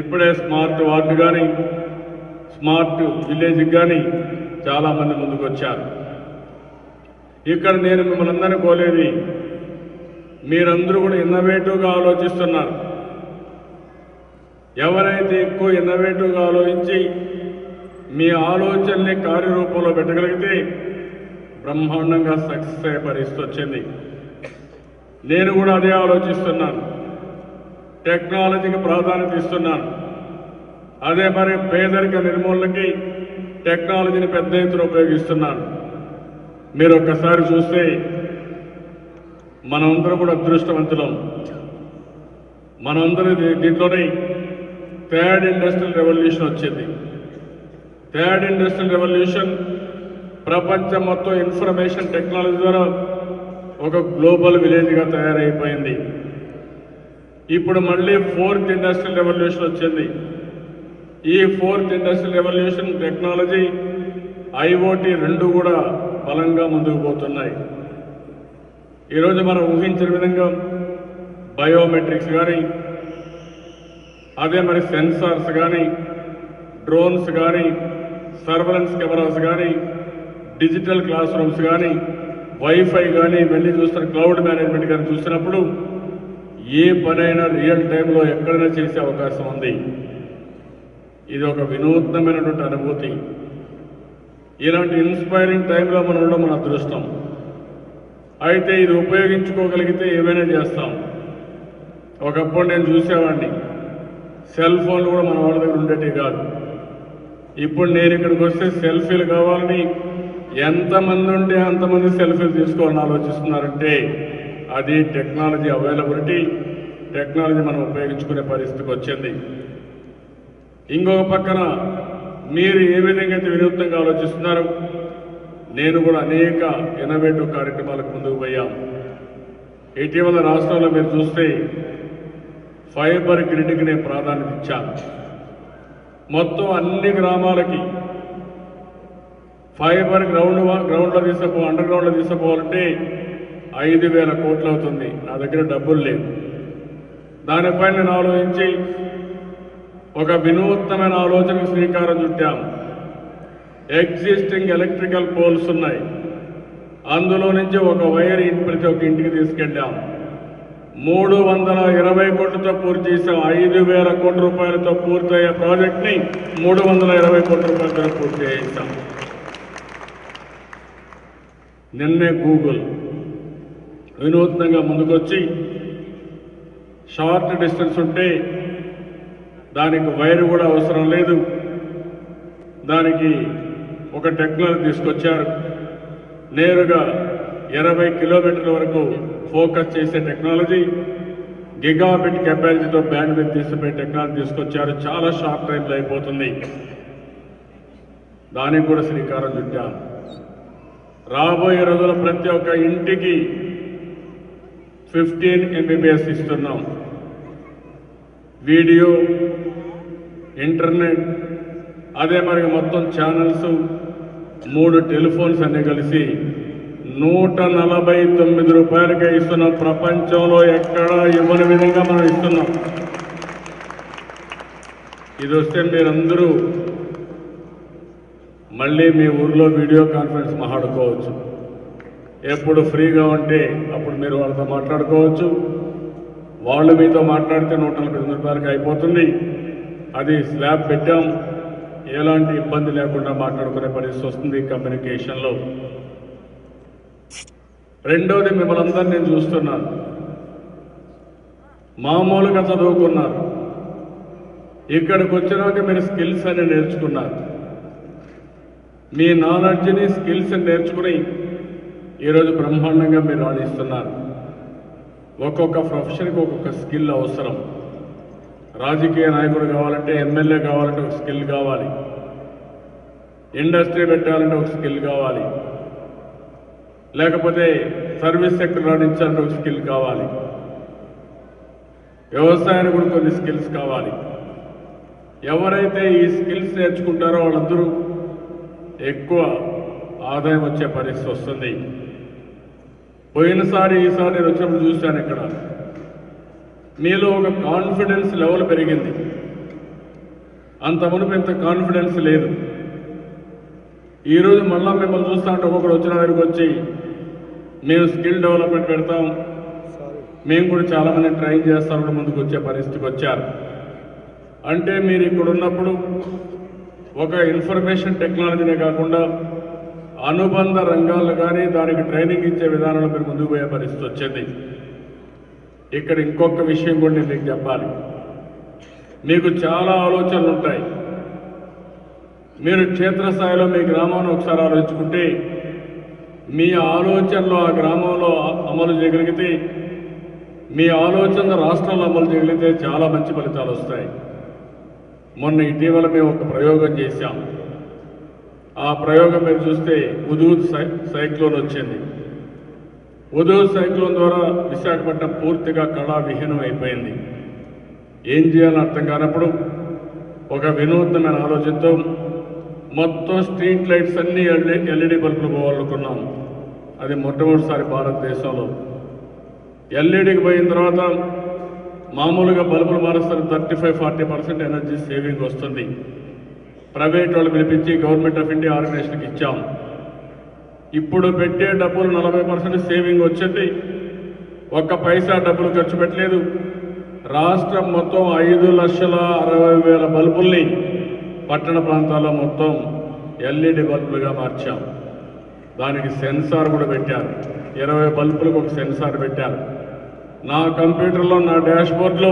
ఇప్పుడే స్మార్ట్ వార్డు కానీ స్మార్ట్ విలేజ్ కానీ చాలామంది ముందుకు వచ్చారు. ఇక్కడ నేను మిమ్మల్ని అందరినీ కోలేది మీరందరూ కూడా ఇన్నోవేటివ్గా ఆలోచిస్తున్నారు. ఎవరైతే ఎక్కువ ఇన్నోవేటివ్గా ఆలోచించి మీ ఆలోచనని కార్యరూపంలో పెట్టగలిగితే బ్రహ్మాండంగా సక్సెస్ అయ్యే పరిస్థితి వచ్చింది. నేను కూడా అదే ఆలోచిస్తున్నాను. టెక్నాలజీకి ప్రాధాన్యత ఇస్తున్నాను. అదే మరి పేదరిక నిర్మూలనకి టెక్నాలజీని పెద్ద ఎత్తున ఉపయోగిస్తున్నాను. మీరు ఒక్కసారి చూస్తే మనందరం కూడా అదృష్టవంతులం. మనందరూ దీ- దీంట్లోనే థర్డ్ ఇండస్ట్రియల్ రెవల్యూషన్ వచ్చింది. థర్డ్ ఇండస్ట్రియల్ రెవల్యూషన్ ప్రపంచం మొత్తం ఇన్ఫర్మేషన్ టెక్నాలజీ ద్వారా ఒక గ్లోబల్ విలేజ్గా తయారైపోయింది. ఇప్పుడు మళ్ళీ ఫోర్త్ ఇండస్ట్రియల్ రెవల్యూషన్ వచ్చింది. ఈ fourth industrial revolution technology IoT రెండు కూడా బలంగా ముందుకు పోతున్నాయి. ఈరోజు మనం ఊహించిన విధంగా బయోమెట్రిక్స్ కానీ అదే మరి సెన్సార్స్ కానీ డ్రోన్స్ కానీ సర్వలెన్స్ కెమెరాస్ కానీ డిజిటల్ క్లాస్ రూమ్స్ కానీ వైఫై కానీ వెళ్ళి చూస్తున్న క్లౌడ్ మేనేజ్మెంట్ కానీ చూసినప్పుడు ఏ పనైనా రియల్ టైంలో ఎక్కడైనా చేసే అవకాశం ఉంది. ఇది ఒక వినూత్నమైనటువంటి అనుభూతి. ఇలాంటి ఇన్స్పైరింగ్ టైంలో మనం ఉండడం మన అదృష్టం. అయితే ఇది ఉపయోగించుకోగలిగితే ఏమైనా చేస్తాం. ఒకప్పుడు నేను చూసేవాడిని. సెల్ ఫోన్లు కూడా మన వాళ్ళ దగ్గర ఉండేటివి కాదు. ఇప్పుడు నేను ఇక్కడికి వస్తే సెల్ఫీలు కావాలని ఎంతమంది ఉంటే అంతమంది సెల్ఫీలు తీసుకోవాలని ఆలోచిస్తున్నారంటే అది టెక్నాలజీ అవైలబిలిటీ టెక్నాలజీ మనం ఉపయోగించుకునే పరిస్థితికి వచ్చింది. ఇంకొక పక్కన మీరు ఏ విధంగా అయితే వినూత్నంగా ఆలోచిస్తున్నారు నేను కూడా అనేక ఇన్నోవేటివ్ కార్యక్రమాలకు ముందుకు పోయాం. ఇటీవల రాష్ట్రంలో మీరు చూస్తే ఫైబర్ గ్రిడ్కి నేను ప్రాధాన్యత ఇచ్చాను. మొత్తం అన్ని గ్రామాలకి ఫైబర్ గ్రౌండ్ గ్రౌండ్లో తీసుకుపో అండర్ గ్రౌండ్లో తీసుకుపోవాలంటే ఐదు వేల కోట్లు అవుతుంది నా దగ్గర డబ్బులు లేవు. దానిపై నేను ఆలోచించి ఒక వినూత్నమైన ఆలోచనకు శ్రీకారం చుట్టాము. ఎగ్జిస్టింగ్ ఎలక్ట్రికల్ పోల్స్ ఉన్నాయి. అందులో నుంచి ఒక వైర్ ప్రతి ఒక్క ఇంటికి తీసుకెళ్ళాం మూడు వందల ఇరవై కోట్లతో పూర్తి చేసాం ఐదు వేల కోట్ల రూపాయలతో పూర్తయ్యే ప్రాజెక్ట్ని మూడు వందల ఇరవై కోట్ల రూపాయలతో పూర్తి చేయిస్తాం నిన్నే గూగుల్ వినూత్నంగా ముందుకొచ్చి షార్ట్ డిస్టెన్స్ ఉంటే దానికి వైర్ కూడా అవసరం లేదు. దానికి ఒక టెక్నాలజీ తీసుకొచ్చారు. నేరుగా ఇరవై కిలోమీటర్ల వరకు ఫోకస్ చేసే టెక్నాలజీ గిగాబిట్ కెపాసిటీతో బ్యాండ్ విత్ తీసుకుపోయే టెక్నాలజీ తీసుకొచ్చారు. చాలా షార్ట్ టైంలో అయిపోతుంది. దానికి కూడా శ్రీకారం చుట్టాం. రాబోయే రోజుల ప్రతి ఒక్క ఇంటికి ఫిఫ్టీన్ ఎంబీబీఎస్ ఇస్తున్నాం. వీడియో ఇంటర్నెట్ అదే మరి మొత్తం ఛానల్స్ మూడు టెలిఫోన్స్ అన్నీ కలిసి నూట నలభై తొమ్మిది రూపాయలకే ఇస్తున్నాం ప్రపంచంలో ఎక్కడా ఇవ్వని విధంగా మనం ఇస్తున్నాం. ఇది వస్తే మీరందరూ మళ్ళీ మీ ఊర్లో వీడియో కాన్ఫరెన్స్ మాట్లాడుకోవచ్చు ఎప్పుడు ఫ్రీగా ఉంటే అప్పుడు మీరు వాళ్ళతో మాట్లాడుకోవచ్చు. వాళ్ళు మీతో మాట్లాడితే నూట నలభై తొమ్మిది రూపాయలకి అయిపోతుంది. అది స్లాబ్ పెట్టాం. ఎలాంటి ఇబ్బంది లేకుండా మాట్లాడుకునే పరిస్థితి వస్తుంది కమ్యూనికేషన్లో. రెండోది మిమ్మల్ని అందరినీ నేను చూస్తున్నాను. మామూలుగా చదువుకున్నారు. ఇక్కడికి వచ్చినాక మీరు స్కిల్స్ అని నేర్చుకున్నారు. మీ నాలెడ్జ్ని స్కిల్స్ నేర్చుకుని ఈరోజు బ్రహ్మాండంగా మీరు రాణిస్తున్నారు. ఒక్కొక్క ప్రొఫెషన్కి ఒక్కొక్క స్కిల్ అవసరం. రాజకీయ నాయకుడు కావాలంటే ఎమ్మెల్యే కావాలంటే ఒక స్కిల్ కావాలి. ఇండస్ట్రీ పెట్టాలంటే ఒక స్కిల్ కావాలి. లేకపోతే సర్వీస్ సెక్టర్ నుంచి ఒక స్కిల్ కావాలి. వ్యవసాయానికి కూడా కొన్ని స్కిల్స్ కావాలి. ఎవరైతే ఈ స్కిల్స్ నేర్చుకుంటారో వాళ్ళందరూ ఎక్కువ ఆదాయం వచ్చే పరిస్థితి వస్తుంది. పోయినసారి ఈసారి నేను వచ్చినప్పుడు చూశాను ఇక్కడ. మీలో ఒక కాన్ఫిడెన్స్ లెవెల్ పెరిగింది. అంత మునుపు ఇంత కాన్ఫిడెన్స్ లేదు. ఈరోజు మళ్ళా మిమ్మల్ని చూస్తా ఉంటే ఒక్కొక్కరు వచ్చిన దగ్గరికి వచ్చి మేము స్కిల్ డెవలప్మెంట్ పెడతాం. మేము కూడా చాలా మంది ట్రైన్ చేస్తామని ముందుకు వచ్చే పరిస్థితికి వచ్చారు. అంటే మీరు ఇక్కడ ఉన్నప్పుడు ఒక ఇన్ఫర్మేషన్ టెక్నాలజీనే కాకుండా అనుబంధ రంగాల్లో కానీ దానికి ట్రైనింగ్ ఇచ్చే విధానంలో మీరు ముందుకు పోయే పరిస్థితి వచ్చింది. ఇక్కడ ఇంకొక విషయం కూడా నేను మీకు చెప్పాలి. మీకు చాలా ఆలోచనలు ఉంటాయి మీరు క్షేత్రస్థాయిలో మీ గ్రామాన్ని ఒకసారి ఆలోచించుకుంటే మీ ఆలోచనలు ఆ గ్రామంలో అమలు చేయగలిగితే మీ ఆలోచన రాష్ట్రంలో అమలు చేయగలిగితే చాలా మంచి ఫలితాలు వస్తాయి. మొన్న ఇటీవల మేము ఒక ప్రయోగం చేశాం. ఆ ప్రయోగం మీరు చూస్తే ఉదూద్ సై సైక్లోన్ వచ్చింది. ఉదూద్ సైక్లోన్ ద్వారా విశాఖపట్నం పూర్తిగా కళా విహీనం అయిపోయింది. ఏం చేయాలో అర్థం కానప్పుడు ఒక వినూత్నమైన ఆలోచనతో మొత్తం స్ట్రీట్ లైట్స్ అన్ని ఎల్ఈడి బల్బులు పోవాలనుకున్నాం అది మొట్టమొదటిసారి భారతదేశంలో. ఎల్ఈడికి పోయిన తర్వాత మామూలుగా బల్బులు మారుస్తారు thirty five forty percent energy saving వస్తుంది. ప్రైవేట్ వాళ్ళు పిలిపించి గవర్నమెంట్ ఆఫ్ ఇండియా ఆర్గనైజేషన్కి ఇచ్చాం. ఇప్పుడు పెట్టే డబ్బులు నలభై పర్సెంట్ సేవింగ్ వచ్చింది. ఒక్క పైసా డబ్బులు ఖర్చు పెట్టలేదు. రాష్ట్రం మొత్తం ఐదు లక్షల అరవై వేల బల్బుల్ని పట్టణ ప్రాంతాల్లో మొత్తం ఎల్ఈడి బల్బులుగా మార్చాం. దానికి సెన్సార్ కూడా పెట్టారు. ఇరవై బల్బులకు ఒక సెన్సార్ పెట్టారు. నా కంప్యూటర్లో నా డాష్బోర్డ్లో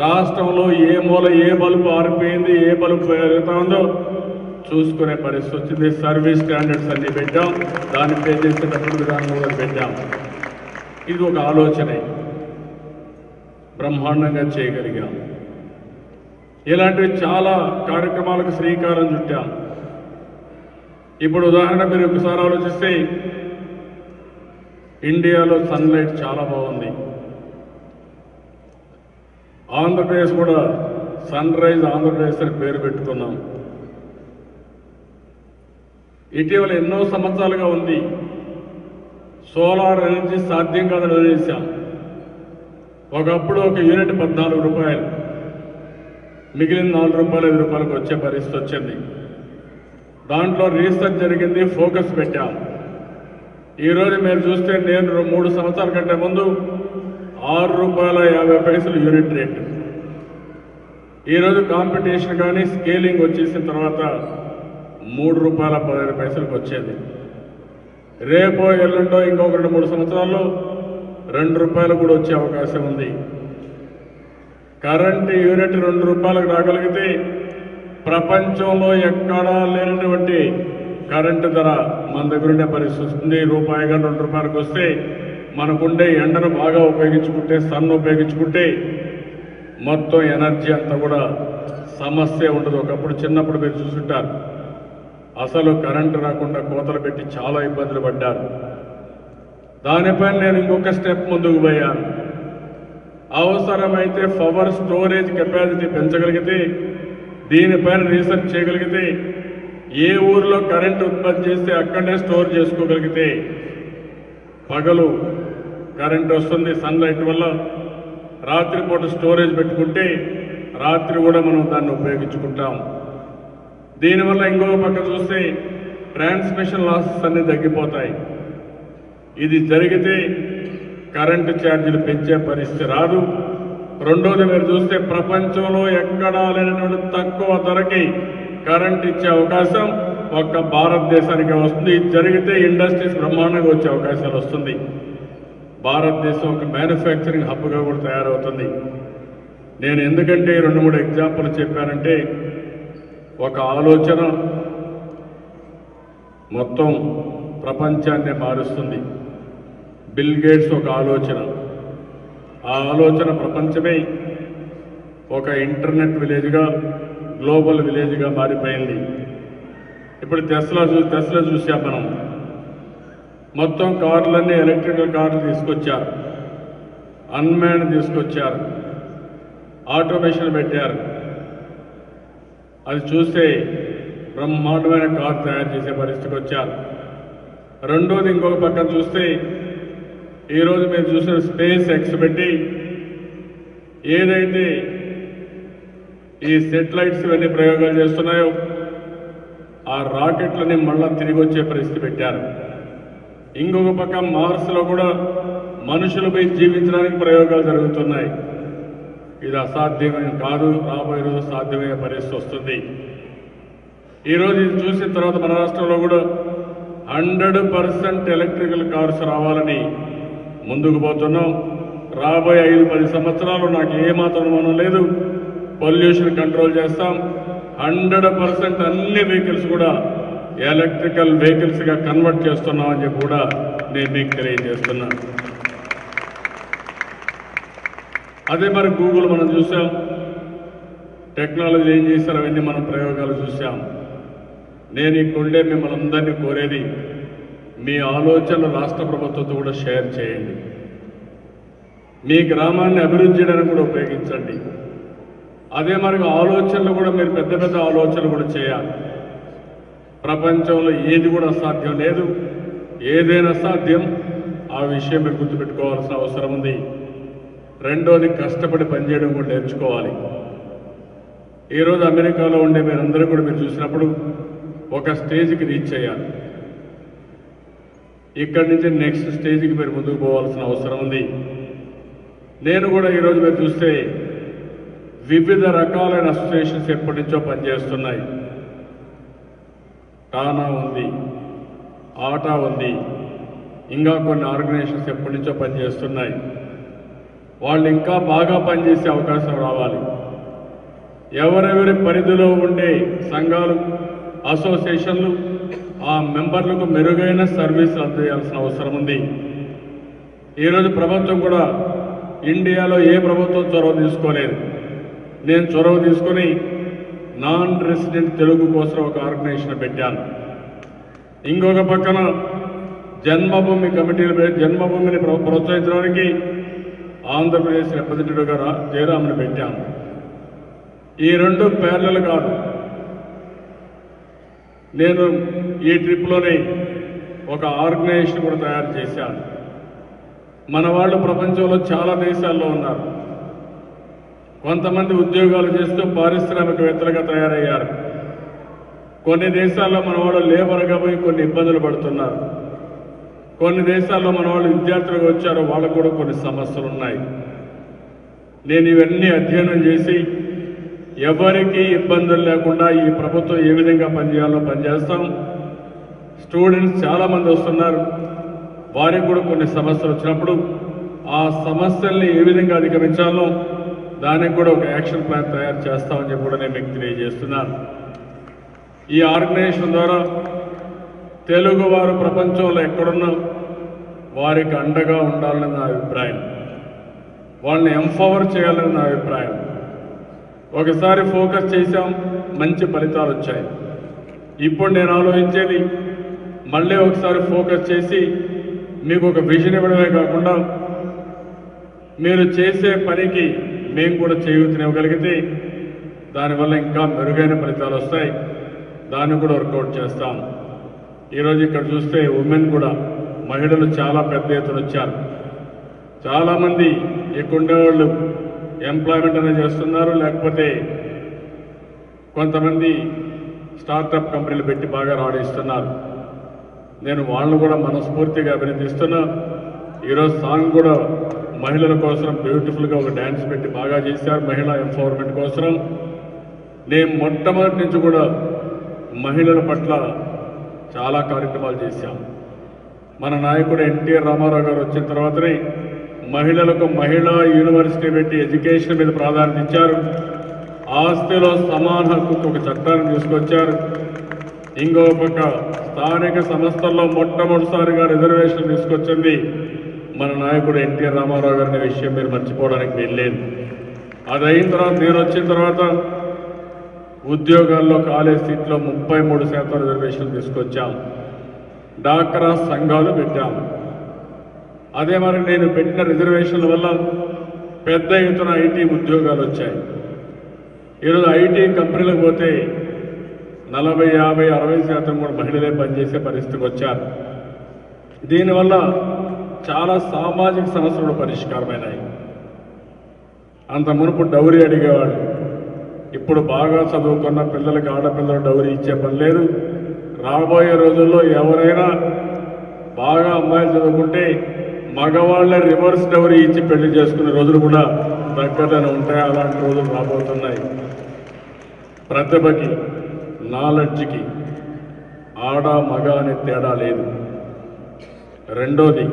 రాష్ట్రంలో ఏ మూల ఏ బల్బు ఆరిపోయింది ఏ బల్బు పెరుగుతా ఉందో చూసుకునే పరిస్థితి వచ్చింది. సర్వీస్ స్టాండర్డ్స్ అన్నీ పెట్టాం. దాన్ని పే చేసేటప్పుడు విధానం కూడా పెట్టాం. ఇది ఒక ఆలోచనే. బ్రహ్మాండంగా చేయగలిగాం. ఇలాంటివి చాలా కార్యక్రమాలకు శ్రీకారం చుట్టాం. ఇప్పుడు ఉదాహరణ మీరు ఒకసారి ఆలోచిస్తే ఇండియాలో సన్లైట్ చాలా బాగుంది. ఆంధ్రప్రదేశ్ కూడా సన్ రైజ్ ఆంధ్రప్రదేశ్ అని పేరు పెట్టుకున్నాం. ఇటీవల ఎన్నో సంవత్సరాలుగా ఉంది. సోలార్ ఎనర్జీ సాధ్యం కాదని వదిలేసాం ఒకప్పుడు ఒక యూనిట్ పద్నాలుగు రూపాయలు మిగిలిన నాలుగు రూపాయలు ఐదు రూపాయలకు వచ్చే పరిస్థితి వచ్చింది. దాంట్లో రీసెర్చ్ జరిగింది ఫోకస్ పెట్టాం. ఈరోజు మీరు చూస్తే నేను మూడు సంవత్సరాల కంటే ముందు ఆరు రూపాయల యాభై పైసలు యూనిట్ రేట్. ఈరోజు కాంపిటీషన్ కానీ స్కేలింగ్ వచ్చేసిన తర్వాత మూడు రూపాయల పదిహేను పైసలకు వచ్చేది. రేపో ఎల్లుండో ఇంకొక రెండు మూడు సంవత్సరాల్లో రెండు రూపాయలు కూడా వచ్చే అవకాశం ఉంది. కరెంటు యూనిట్ రెండు రూపాయలకు రాగలిగితే ప్రపంచంలో ఎక్కడా లేనటువంటి కరెంటు ధర మన దగ్గరుండే పరిస్థితి వస్తుంది. రూపాయిగా రెండు రూపాయలకు వస్తే మనకుండే ఎండను బాగా ఉపయోగించుకుంటే సన్ ఉపయోగించుకుంటే మొత్తం ఎనర్జీ అంతా కూడా సమస్య ఉండదు. ఒకప్పుడు చిన్నప్పుడు మీరు చూసుంటారు. అసలు కరెంటు రాకుండా కోతలు పెట్టి చాలా ఇబ్బందులు పడ్డారు. దానిపైన నేను ఇంకొక స్టెప్ ముందుకు పోయాను. అవసరమైతే పవర్ స్టోరేజ్ కెపాసిటీ పెంచగలిగితే దీనిపైన రీసెర్చ్ చేయగలిగితే ఏ ఊర్లో కరెంట్ ఉత్పత్తి చేస్తే అక్కడే స్టోర్ చేసుకోగలిగితే పగలు కరెంట్ వస్తుంది సన్లైట్ వల్ల రాత్రిపూట స్టోరేజ్ పెట్టుకుంటే రాత్రి కూడా మనం దాన్ని ఉపయోగించుకుంటాం. దీనివల్ల ఇంకో పక్క చూస్తే ట్రాన్స్మిషన్ లాసెస్ అన్నీ తగ్గిపోతాయి. ఇది జరిగితే కరెంటు ఛార్జీలు పెంచే పరిస్థితి రాదు. రెండోది మీరు చూస్తే ప్రపంచంలో ఎక్కడా లేనటువంటి తక్కువ ధరకి కరెంట్ ఇచ్చే అవకాశం ఒక్క భారతదేశానికి వస్తుంది. జరిగితే ఇండస్ట్రీస్ బ్రహ్మాండంగా వచ్చే అవకాశాలు వస్తుంది. భారతదేశం ఒక మ్యానుఫ్యాక్చరింగ్ హబ్గా కూడా తయారవుతుంది. నేను ఎందుకంటే రెండు మూడు ఎగ్జాంపుల్ చెప్పానంటే ఒక ఆలోచన మొత్తం ప్రపంచాన్ని మారుస్తుంది. బిల్ గేట్స్ ఒక ఆలోచన. ఆ ఆలోచన ప్రపంచమే ఒక ఇంటర్నెట్ విలేజ్గా గ్లోబల్ విలేజ్గా మారిపోయింది. ఇప్పుడు టెస్లా చూ టెస్లా చూసాం మనం. మొత్తం కార్లన్నీ ఎలక్ట్రికల్ కార్లు తీసుకొచ్చారు. అన్మ్యాన్ తీసుకొచ్చారు. ఆటోమేషన్ పెట్టారు. అది చూస్తే బ్రహ్మాండమైన కార్ తయారు చేసే పరిస్థితికి వచ్చారు. రెండోది ఇంకొక పక్కన చూస్తే ఈరోజు మీరు చూసిన స్పేస్ ఎక్స్ పెట్టి ఏదైతే ఈ సెటిలైట్స్ ఇవన్నీ ప్రయోగాలు చేస్తున్నాయో ఆ రాకెట్లని మళ్ళా తిరిగి వచ్చే పరిస్థితి పెట్టారు. ఇంకొక పక్క మార్స్లో కూడా మనుషులపై జీవించడానికి ప్రయోగాలు జరుగుతున్నాయి. ఇది అసాధ్యమైన కాదు రాబోయే రోజు సాధ్యమయ్యే పరిస్థితి వస్తుంది. ఈరోజు ఇది చూసిన తర్వాత మన రాష్ట్రంలో కూడా హండ్రెడ్ పర్సెంట్ ఎలక్ట్రికల్ కార్స్ రావాలని ముందుకు పోతున్నాం. రాబోయే ఐదు పది సంవత్సరాలు నాకు ఏమాత్రం మనం లేదు. పొల్యూషన్ కంట్రోల్ చేస్తాం. హండ్రెడ్ పర్సెంట్ అన్ని వెహికల్స్ కూడా ఎలక్ట్రికల్ వెహికల్స్గా కన్వర్ట్ చేస్తున్నామని చెప్పి కూడా నేను మీకు తెలియజేస్తున్నాను అదే మరి గూగుల్ మనం చూసాం. టెక్నాలజీ ఏం చేశారు అవన్నీ మనం ప్రయోగాలు చూసాం. నేను ఈ కొండే మిమ్మల్ని అందరినీ కోరేది మీ ఆలోచనలు రాష్ట్ర ప్రభుత్వంతో కూడా షేర్ చేయండి. మీ గ్రామాన్ని అభివృద్ధి చేయడానికి కూడా ఉపయోగించండి. అదే మరి ఆలోచనలు కూడా మీరు పెద్ద పెద్ద ఆలోచనలు కూడా చేయాలి. ప్రపంచంలో ఏది కూడా అసాధ్యం లేదు. ఏదైనా సాధ్యం ఆ విషయం మీరు గుర్తుపెట్టుకోవాల్సిన అవసరం ఉంది. రెండోది కష్టపడి పనిచేయడం కూడా నేర్చుకోవాలి. ఈరోజు అమెరికాలో ఉండే మీరందరూ కూడా మీరు చూసినప్పుడు ఒక స్టేజ్కి రీచ్ అయ్యారు. ఇక్కడి నుంచి నెక్స్ట్ స్టేజ్కి మీరు ముందుకు పోవాల్సిన అవసరం ఉంది. నేను కూడా ఈరోజు మీరు చూస్తే వివిధ రకాలైన అసోసియేషన్స్ ఎప్పటి నుంచో పనిచేస్తున్నాయి. టానా ఉంది ఆటా ఉంది ఇంకా కొన్ని ఆర్గనైజేషన్స్ ఎప్పటి నుంచో పనిచేస్తున్నాయి. వాళ్ళు ఇంకా బాగా పనిచేసే అవకాశం రావాలి. ఎవరెవరి పరిధిలో ఉండే సంఘాలు అసోసియేషన్లు ఆ మెంబర్లకు మెరుగైన సర్వీస్ అందజేయాల్సిన అవసరం ఉంది. ఈరోజు ప్రభుత్వం కూడా ఇండియాలో ఏ ప్రభుత్వం చొరవ తీసుకోలేదు. నేను చొరవ తీసుకొని నాన్ రెసిడెంట్ తెలుగు కోసం ఒక ఆర్గనైజేషన్ పెట్టాను. ఇంకొక పక్కన జన్మభూమి కమిటీలు జన్మభూమిని ప్ర- ప్రోత్సహించడానికి ఆంధ్రప్రదేశ్ రిప్రజెంటేటివ్గా రా- పెట్టాను. ఈ రెండు పేర్లలు కాదు నేను ఈ ట్రిప్లోనే ఒక ఆర్గనైజేషన్ కూడా తయారు చేశాను. మన వాళ్ళు ప్రపంచంలో చాలా దేశాల్లో ఉన్నారు. కొంతమంది ఉద్యోగాలు చేస్తూ పారిశ్రామికవేత్తలుగా తయారయ్యారు. కొన్ని దేశాల్లో మన వాళ్ళు లేబర్గా పోయి కొన్ని ఇబ్బందులు పడుతున్నారు. కొన్ని దేశాల్లో మన వాళ్ళు విద్యార్థులుగా వచ్చారు వాళ్ళకు కూడా కొన్ని సమస్యలు ఉన్నాయి. నేను ఇవన్నీ అధ్యయనం చేసి ఎవరికి ఇబ్బందులు లేకుండా ఈ ప్రభుత్వం ఏ విధంగా పనిచేయాలో పనిచేస్తాం. స్టూడెంట్స్ చాలామంది వస్తున్నారు. వారికి కూడా కొన్ని సమస్యలు వచ్చినప్పుడు ఆ సమస్యల్ని ఏ విధంగా అధిగమించాలో దానికి కూడా ఒక యాక్షన్ ప్లాన్ తయారు చేస్తామని చెప్పి కూడా నేను మీకు తెలియజేస్తున్నాను. ఈ ఆర్గనైజేషన్ ద్వారా తెలుగు వారు ప్రపంచంలో ఎక్కడున్నా వారికి అండగా ఉండాలని నా అభిప్రాయం. వాళ్ళని ఎంపవర్ చేయాలని నా అభిప్రాయం. ఒకసారి ఫోకస్ చేశాం మంచి ఫలితాలు వచ్చాయి. ఇప్పుడు నేను ఆలోచించేది మళ్ళీ ఒకసారి ఫోకస్ చేసి మీకు ఒక విజన్ ఇవ్వడమే కాకుండా మీరు చేసే పనికి మేము కూడా చేయూతనివ్వగలిగితే దానివల్ల ఇంకా మెరుగైన ఫలితాలు వస్తాయి. దాన్ని కూడా వర్కౌట్ చేస్తాం. ఈరోజు ఇక్కడ చూస్తే ఉమెన్ కూడా మహిళలు చాలా పెద్ద ఎత్తున వచ్చారు. చాలామంది ఎక్కువ ఉండేవాళ్ళు ఎంప్లాయ్మెంట్ అనేది చేస్తున్నారు లేకపోతే కొంతమంది స్టార్టప్ కంపెనీలు పెట్టి బాగా రాడిస్తున్నారు నేను వాళ్ళను కూడా మనస్ఫూర్తిగా అభినందిస్తున్నా. ఈరోజు సాంగ్ కూడా మహిళల కోసం బ్యూటిఫుల్గా ఒక డ్యాన్స్ పెట్టి బాగా చేశారు మహిళా ఎంపవర్మెంట్ కోసం నేను మొట్టమొదటి నుంచి కూడా మహిళల పట్ల చాలా కార్యక్రమాలు చేశాం మన నాయకుడు ఎన్టీఆర్ రామారావు గారు వచ్చిన తర్వాతనే మహిళలకు మహిళా యూనివర్సిటీ పెట్టి ఎడ్యుకేషన్ మీద ప్రాధాన్యత ఇచ్చారు. ఆస్తిలో సమాన హక్కుకు ఒక చట్టాన్ని తీసుకొచ్చారు. ఇంకో పక్క స్థానిక సంస్థల్లో మొట్టమొదటిసారిగా రిజర్వేషన్ తీసుకొచ్చింది మన నాయకుడు ఎన్టీఆర్ రామారావు గారి విషయం మీరు మర్చిపోవడానికి వెళ్ళలేదు అది అయిన తర్వాత నేను వచ్చిన తర్వాత ఉద్యోగాల్లో కాలేజ్ సీట్లో ముప్పై మూడు శాతం రిజర్వేషన్ తీసుకొచ్చాం. డాక్రా సంఘాలు పెట్టాం. అదే మరి నేను పెట్టిన రిజర్వేషన్ల వల్ల పెద్ద ఎత్తున ఐటీ ఉద్యోగాలు వచ్చాయి. ఈరోజు ఐటీ కంపెనీలకు పోతే నలభై యాభై అరవై శాతం కూడా మహిళలే పనిచేసే పరిస్థితికి వచ్చారు. దీనివల్ల చాలా సామాజిక సమస్యలు పరిష్కారమైనాయి. అంత మునుపు డౌరీ అడిగేవాళ్ళు. ఇప్పుడు బాగా చదువుకున్న పిల్లలకి ఆడపిల్లలు డౌరీ ఇచ్చే పని లేదు. రాబోయే రోజుల్లో ఎవరైనా బాగా అమ్మాయిలు చదువుకుంటే మగవాళ్ళ రివర్స్ డౌరీ ఇచ్చి పెళ్ళి చేసుకునే రోజులు కూడా దగ్గరనే ఉంటాయి? అలాంటి రోజులు రాబోతున్నాయి. ప్రతిభకి నాలెడ్జ్కి ఆడ మగ అనే తేడా లేదు. రెండోది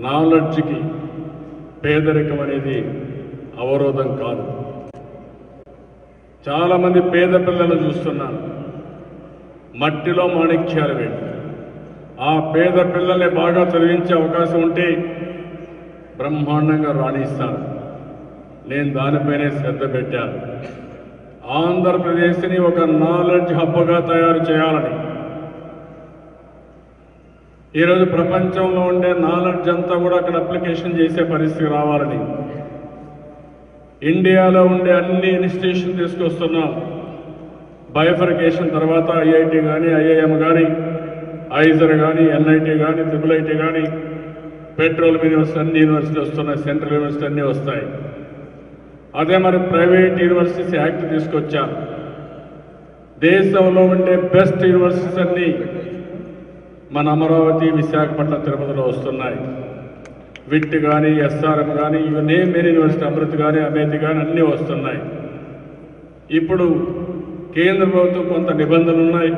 నాలెడ్జ్కి పేదరికం అనేది అవరోధం కాదు. చాలామంది పేద పిల్లలు చూస్తున్నాను మట్టిలో మాణిక్యాలు వేడి ఆ పేద పిల్లల్ని బాగా చదివించే అవకాశం ఉంటే బ్రహ్మాండంగా రాణిస్తాను నేను దానిపైనే శ్రద్ధ పెట్టాను. ఆంధ్రప్రదేశ్ని ఒక నాలెడ్జ్ హబ్గా తయారు చేయాలని. ఈరోజు ప్రపంచంలో ఉండే నాలెడ్జ్ అంతా కూడా అక్కడ అప్లికేషన్ చేసే పరిస్థితి రావాలని. ఇండియాలో ఉండే అన్ని ఇన్స్టిట్యూషన్ తీసుకొస్తున్నాం. బయోఫరికేషన్ తర్వాత ఐఐటి కానీ ఐఐఎం కానీ ఐజర్ కానీ ఎన్ఐటీ కానీ ట్రిపుల్ ఐటీ కానీ పెట్రోల్ యూనివర్సిటీ అన్ని యూనివర్సిటీ వస్తున్నాయి సెంట్రల్ యూనివర్సిటీ అన్నీ వస్తాయి. అదే మరి ప్రైవేట్ యూనివర్సిటీస్ యాక్ట్ తీసుకొచ్చారు దేశంలో ఉండే బెస్ట్ యూనివర్సిటీస్ అన్నీ మన అమరావతి విశాఖపట్నం తిరుపతిలో వస్తున్నాయి. విట్ కానీ ఎస్ఆర్ఎం కానీ ఇవన్నీ మెయిన్ యూనివర్సిటీ అమృత్ కానీ అమేతి కానీ అన్నీ వస్తున్నాయి. ఇప్పుడు కేంద్ర ప్రభుత్వం కొంత నిబంధనలు ఉన్నాయి.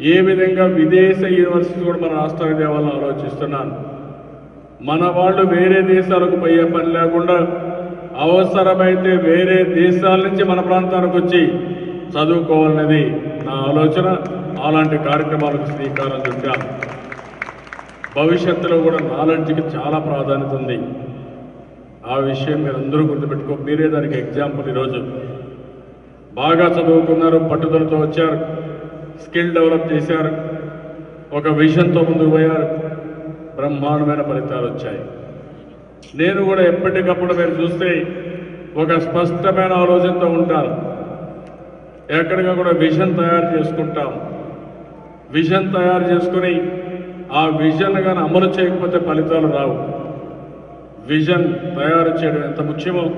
ఏ విధంగా విదేశ యూనివర్సిటీ కూడా మన రాష్ట్రానికి తేవాలని ఆలోచిస్తున్నాను. మన వాళ్ళు వేరే దేశాలకు పోయే పని లేకుండా అవసరమైతే వేరే దేశాల నుంచి మన ప్రాంతానికి వచ్చి చదువుకోవాలనేది నా ఆలోచన. అలాంటి కార్యక్రమాలకు శ్రీకారం చుట్టాం భవిష్యత్తులో కూడా నాలెడ్జ్కి చాలా ప్రాధాన్యత ఉంది. ఆ విషయం మీరు అందరూ గుర్తుపెట్టుకో. మీరే దానికి ఎగ్జాంపుల్ ఈరోజు. బాగా చదువుకున్నారు పట్టుదలతో వచ్చారు. స్కిల్ డెవలప్ చేశారు. ఒక విజన్తో ముందుకు పోయారు. బ్రహ్మాండమైన ఫలితాలు వచ్చాయి. నేను కూడా ఎప్పటికప్పుడు మీరు చూస్తే ఒక స్పష్టమైన ఆలోచనతో ఉంటాను. ఎక్కడిగా కూడా విజన్ తయారు చేసుకుంటాం. విజన్ తయారు చేసుకుని ఆ విజన్ కానీ అమలు చేయకపోతే ఫలితాలు రావు. విజన్ తయారు చేయడం ఎంత ముఖ్యమో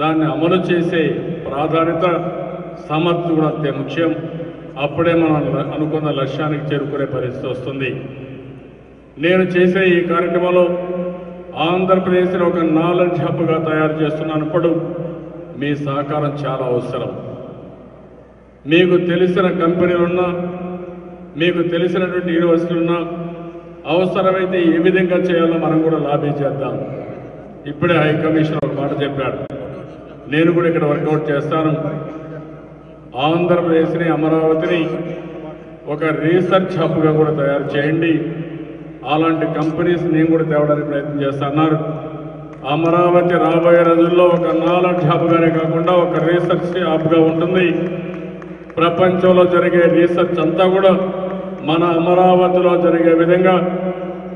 దాన్ని అమలు చేసే ప్రాధాన్యత సమర్థత కూడా అంతే ముఖ్యం. అప్పుడే మనం అనుకున్న లక్ష్యానికి చేరుకునే పరిస్థితి వస్తుంది. నేను చేసే ఈ కార్యక్రమంలో ఆంధ్రప్రదేశ్ని ఒక నాలెడ్జ్ హబ్గా తయారు చేస్తున్నప్పుడు మీ సహకారం చాలా అవసరం. మీకు తెలిసిన కంపెనీలున్నా మీకు తెలిసినటువంటి యూనివర్సిటీలున్నా అవసరమైతే ఏ విధంగా చేయాలో మనం కూడా లాబీ చేద్దాం. ఇప్పుడే హైకమిషన్ ఒక మాట చెప్పాడు. నేను కూడా ఇక్కడ వర్కౌట్ చేస్తాను. ఆంధ్రప్రదేశ్ని అమరావతిని ఒక రీసెర్చ్ హబ్గా కూడా తయారు చేయండి. అలాంటి కంపెనీస్ నేను కూడా తేవడానికి ప్రయత్నం చేస్తున్నారు అమరావతి రాబోయే రోజుల్లో ఒక నాలెడ్జ్ హబ్గానే కాకుండా ఒక రీసెర్చ్ హబ్గా ఉంటుంది. ప్రపంచంలో జరిగే రీసెర్చ్ అంతా కూడా మన అమరావతిలో జరిగే విధంగా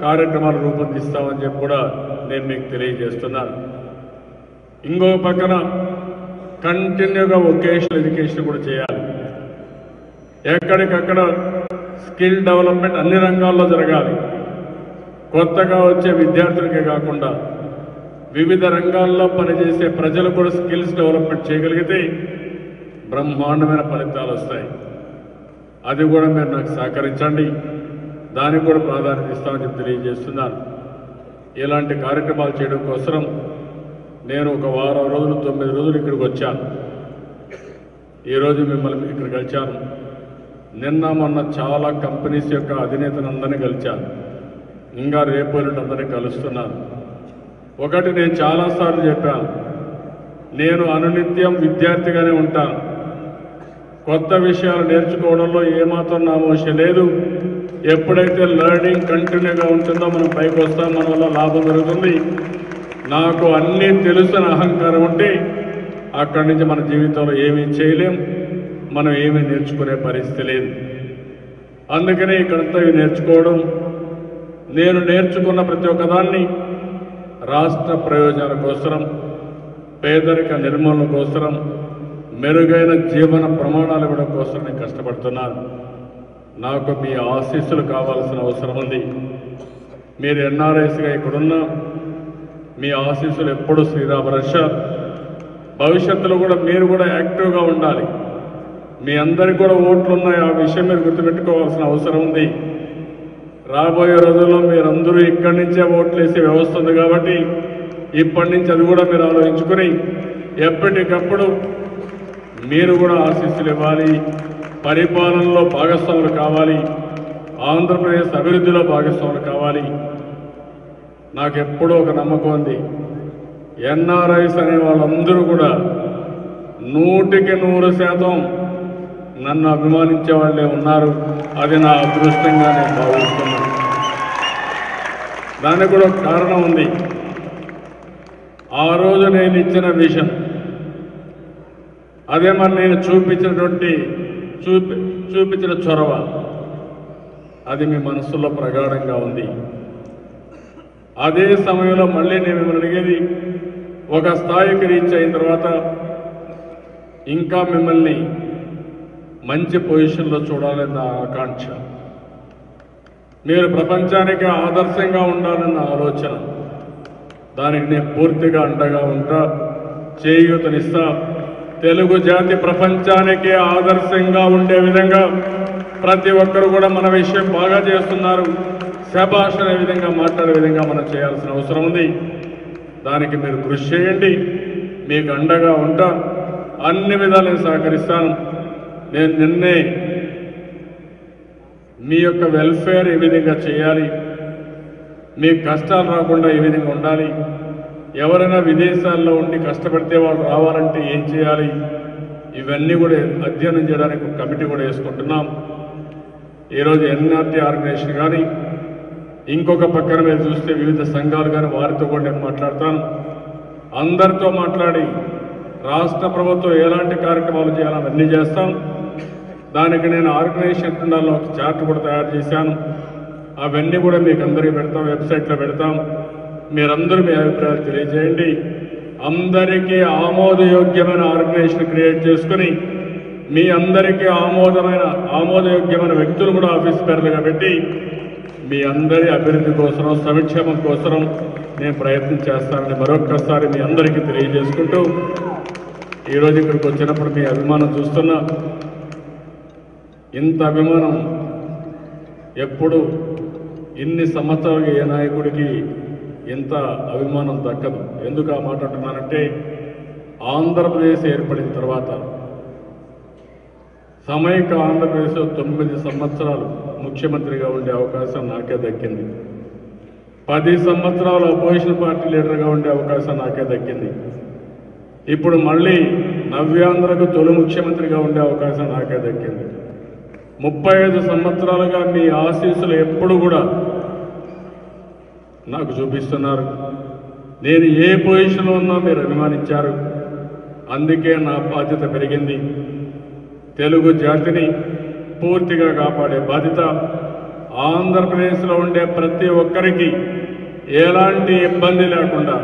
కార్యక్రమాలు రూపొందిస్తామని చెప్పి కూడా నేను మీకు తెలియజేస్తున్నాను ఇంకో పక్కన కంటిన్యూగా వొకేషనల్ ఎడ్యుకేషన్ కూడా చేయాలి. ఎక్కడికక్కడ స్కిల్ డెవలప్మెంట్ అన్ని రంగాల్లో జరగాలి. కొత్తగా వచ్చే విద్యార్థులకే కాకుండా వివిధ రంగాల్లో పనిచేసే ప్రజలు కూడా స్కిల్స్ డెవలప్మెంట్ చేయగలిగితే బ్రహ్మాండమైన ఫలితాలు వస్తాయి. అది కూడా మీరు నాకు సహకరించండి. దానికి కూడా ప్రాధాన్యత ఇస్తామని చెప్పి తెలియజేస్తున్నాను. ఇలాంటి కార్యక్రమాలు చేయడం కోసం నేను ఒక వారం రోజులు తొమ్మిది రోజులు ఇక్కడికి వచ్చాను. ఈరోజు మిమ్మల్ని ఇక్కడ కలిశాను. నిన్న మొన్న చాలా కంపెనీస్ యొక్క అధినేతను అందరినీ కలిశాను. ఇంకా రేపు అందరినీ కలుస్తున్నాను. ఒకటి నేను చాలాసార్లు చెప్పాను. నేను అనునిత్యం విద్యార్థిగానే ఉంటాను. కొత్త విషయాలు నేర్చుకోవడంలో ఏమాత్రం నామోష లేదు. ఎప్పుడైతే లెర్నింగ్ కంటిన్యూగా ఉంటుందో మనం పైకి వస్తాం మన వల్ల లాభం జరుగుతుంది. నాకు అన్నీ తెలుసిన అహంకారం ఉంటే అక్కడి నుంచి మన జీవితంలో ఏమీ చేయలేం మనం ఏమీ నేర్చుకునే పరిస్థితి లేదు. అందుకనే ఇక్కడంతా ఇవి నేర్చుకోవడం నేను నేర్చుకున్న ప్రతి ఒక్కదాన్ని రాష్ట్ర ప్రయోజనాల కోసరం పేదరిక నిర్మూలన కోసరం మెరుగైన జీవన ప్రమాణాలు కూడా కోసం నేను కష్టపడుతున్నాను. నాకు మీ ఆశీస్సులు కావాల్సిన అవసరం ఉంది. మీరు ఎన్ఆర్ఐస్గా ఇక్కడున్నా మీ ఆశీస్సులు ఎప్పుడు శ్రీరామ రక్ష భవిష్యత్తులో కూడా మీరు కూడా యాక్టివ్గా ఉండాలి. మీ అందరికి కూడా ఓట్లు ఉన్నాయి ఆ విషయం మీరు గుర్తుపెట్టుకోవాల్సిన అవసరం ఉంది. రాబోయే రోజుల్లో మీరందరూ ఇక్కడి నుంచే ఓట్లు వేసే వ్యవస్థ ఉంది కాబట్టి ఇప్పటి నుంచి అది కూడా మీరు ఆలోచించుకుని ఎప్పటికప్పుడు మీరు కూడా ఆశీస్సులు ఇవ్వాలి. పరిపాలనలో భాగస్వాములు కావాలి. ఆంధ్రప్రదేశ్ అభివృద్ధిలో భాగస్వాములు కావాలి. నాకు ఎప్పుడూ ఒక నమ్మకం ఉంది. ఎన్ఆర్ఐస్ అనే వాళ్ళందరూ కూడా నూటికి నూరు శాతం నన్ను అభిమానించే వాళ్ళే ఉన్నారు. అది నా అదృష్టంగా నేను భావిస్తున్నాను. దానికి కూడా ఒక కారణం ఉంది. ఆ రోజు నేను ఇచ్చిన విషయం అదే మరి నేను చూపించినటువంటి చూపి చూపించిన చొరవ. అది మీ మనసులో ప్రగాఢంగా ఉంది. అదే సమయంలో మళ్ళీ నేను మిమ్మల్ని అడిగేది ఒక స్థాయికి రీచ్ అయిన తర్వాత ఇంకా మిమ్మల్ని మంచి పొజిషన్లో చూడాలన్న ఆకాంక్ష. మీరు ప్రపంచానికి ఆదర్శంగా ఉండాలన్న ఆలోచన. దానికి నేను పూర్తిగా అండగా ఉంటా చేయూతనిస్తా. తెలుగు జాతి ప్రపంచానికి ఆదర్శంగా ఉండే విధంగా ప్రతి ఒక్కరు కూడా మన విషయం బాగా చేస్తున్నారు. శభాష్ అనే విధంగా మాట్లాడే విధంగా మనం చేయాల్సిన అవసరం ఉంది. దానికి మీరు కృషి చేయండి. మీకు అండగా ఉంటా. అన్ని విధాలు నేను సహకరిస్తాను. నేను నిన్నే మీ యొక్క వెల్ఫేర్ ఏ విధంగా చేయాలి. మీకు కష్టాలు రాకుండా ఏ విధంగా ఉండాలి. ఎవరైనా విదేశాల్లో ఉండి కష్టపడితే వాళ్ళు రావాలంటే ఏం చేయాలి? ఇవన్నీ కూడా అధ్యయనం చేయడానికి ఒక కమిటీ కూడా వేసుకుంటున్నాం. ఈరోజు ఎన్ఆర్టీ ఆర్గనైజేషన్ కానీ ఇంకొక పక్కన మీరు చూస్తే వివిధ సంఘాలు కానీ వారితో కూడా నేను మాట్లాడతాను. అందరితో మాట్లాడి రాష్ట్ర ప్రభుత్వం ఎలాంటి కార్యక్రమాలు చేయాలని అన్నీ చేస్తాం. దానికి నేను ఆర్గనైజేషన్ ఉండాలో ఒక చార్ట్ కూడా తయారు చేశాను. అవన్నీ కూడా మీకు అందరికీ పెడతాం వెబ్సైట్లో పెడతాం. మీరందరూ మీ అభిప్రాయాలు తెలియజేయండి. అందరికీ ఆమోదయోగ్యమైన ఆర్గనైజేషన్ క్రియేట్ చేసుకుని మీ అందరికీ ఆమోదమైన ఆమోదయోగ్యమైన వ్యక్తులు కూడా ఆఫీస్ పేర్లుగా పెట్టి మీ అందరి అభివృద్ధి కోసం సంక్షేమం కోసం నేను ప్రయత్నం చేస్తానని మరొక్కసారి మీ అందరికీ తెలియజేసుకుంటూ ఈరోజు ఇక్కడికి వచ్చినప్పుడు మీ అభిమానం చూస్తున్నా. ఇంత అభిమానం ఎప్పుడు ఇన్ని సంవత్సరాలు ఏ నాయకుడికి ఇంత అభిమానం దక్కదు. ఎందుకు ఆ మాట అంటున్నానంటే ఆంధ్రప్రదేశ్ ఏర్పడిన తర్వాత సమైక ఆంధ్రప్రదేశ్లో తొమ్మిది సంవత్సరాలు ముఖ్యమంత్రిగా ఉండే అవకాశం నాకే దక్కింది. పది సంవత్సరాలు అపోజిషన్ పార్టీ లీడర్గా ఉండే అవకాశం నాకే దక్కింది. ఇప్పుడు మళ్ళీ నవ్యాంధ్రకు తొలి ముఖ్యమంత్రిగా ఉండే అవకాశం నాకే దక్కింది. ముప్పై ఐదు సంవత్సరాలుగా మీ ఆశీస్సులు ఎప్పుడు కూడా నాకు చూపిస్తున్నారు. నేను ఏ పొజిషన్లో ఉన్నా మీరు అభిమానించారు అందుకే నా బాధ్యత పెరిగింది. తెలుగు జాతిని పూర్తిగా కాపాడే బాధ్యత ఆంధ్రప్రదేశ్లో ఉండే ప్రతి ఒక్కరికి ఎలాంటి ఇబ్బంది లేకుండా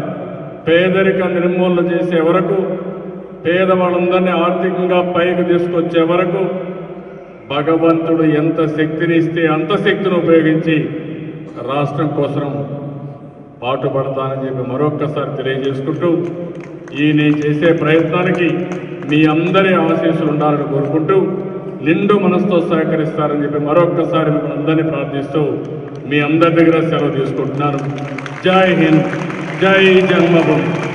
పేదరిక నిర్మూలన చేసే వరకు పేదవాళ్ళందరినీ ఆర్థికంగా పైకి తీసుకొచ్చే వరకు భగవంతుడు ఎంత శక్తిని ఇస్తే అంత శక్తిని ఉపయోగించి రాష్ట్రం కోసం పాటుపడతానని చెప్పి మరొక్కసారి తెలియజేసుకుంటూ ఈ నేను చేసే ప్రయత్నానికి మీ అందరి ఆశీస్సులు ఉండాలని కోరుకుంటూ నిండు మనసుతో సహకరిస్తారని చెప్పి మరొక్కసారి మిమ్మల్ని అందరినీ ప్రార్థిస్తూ మీ అందరి దగ్గర సెలవు తీసుకుంటున్నాను. జై హింద్. జై జన్మభూమి.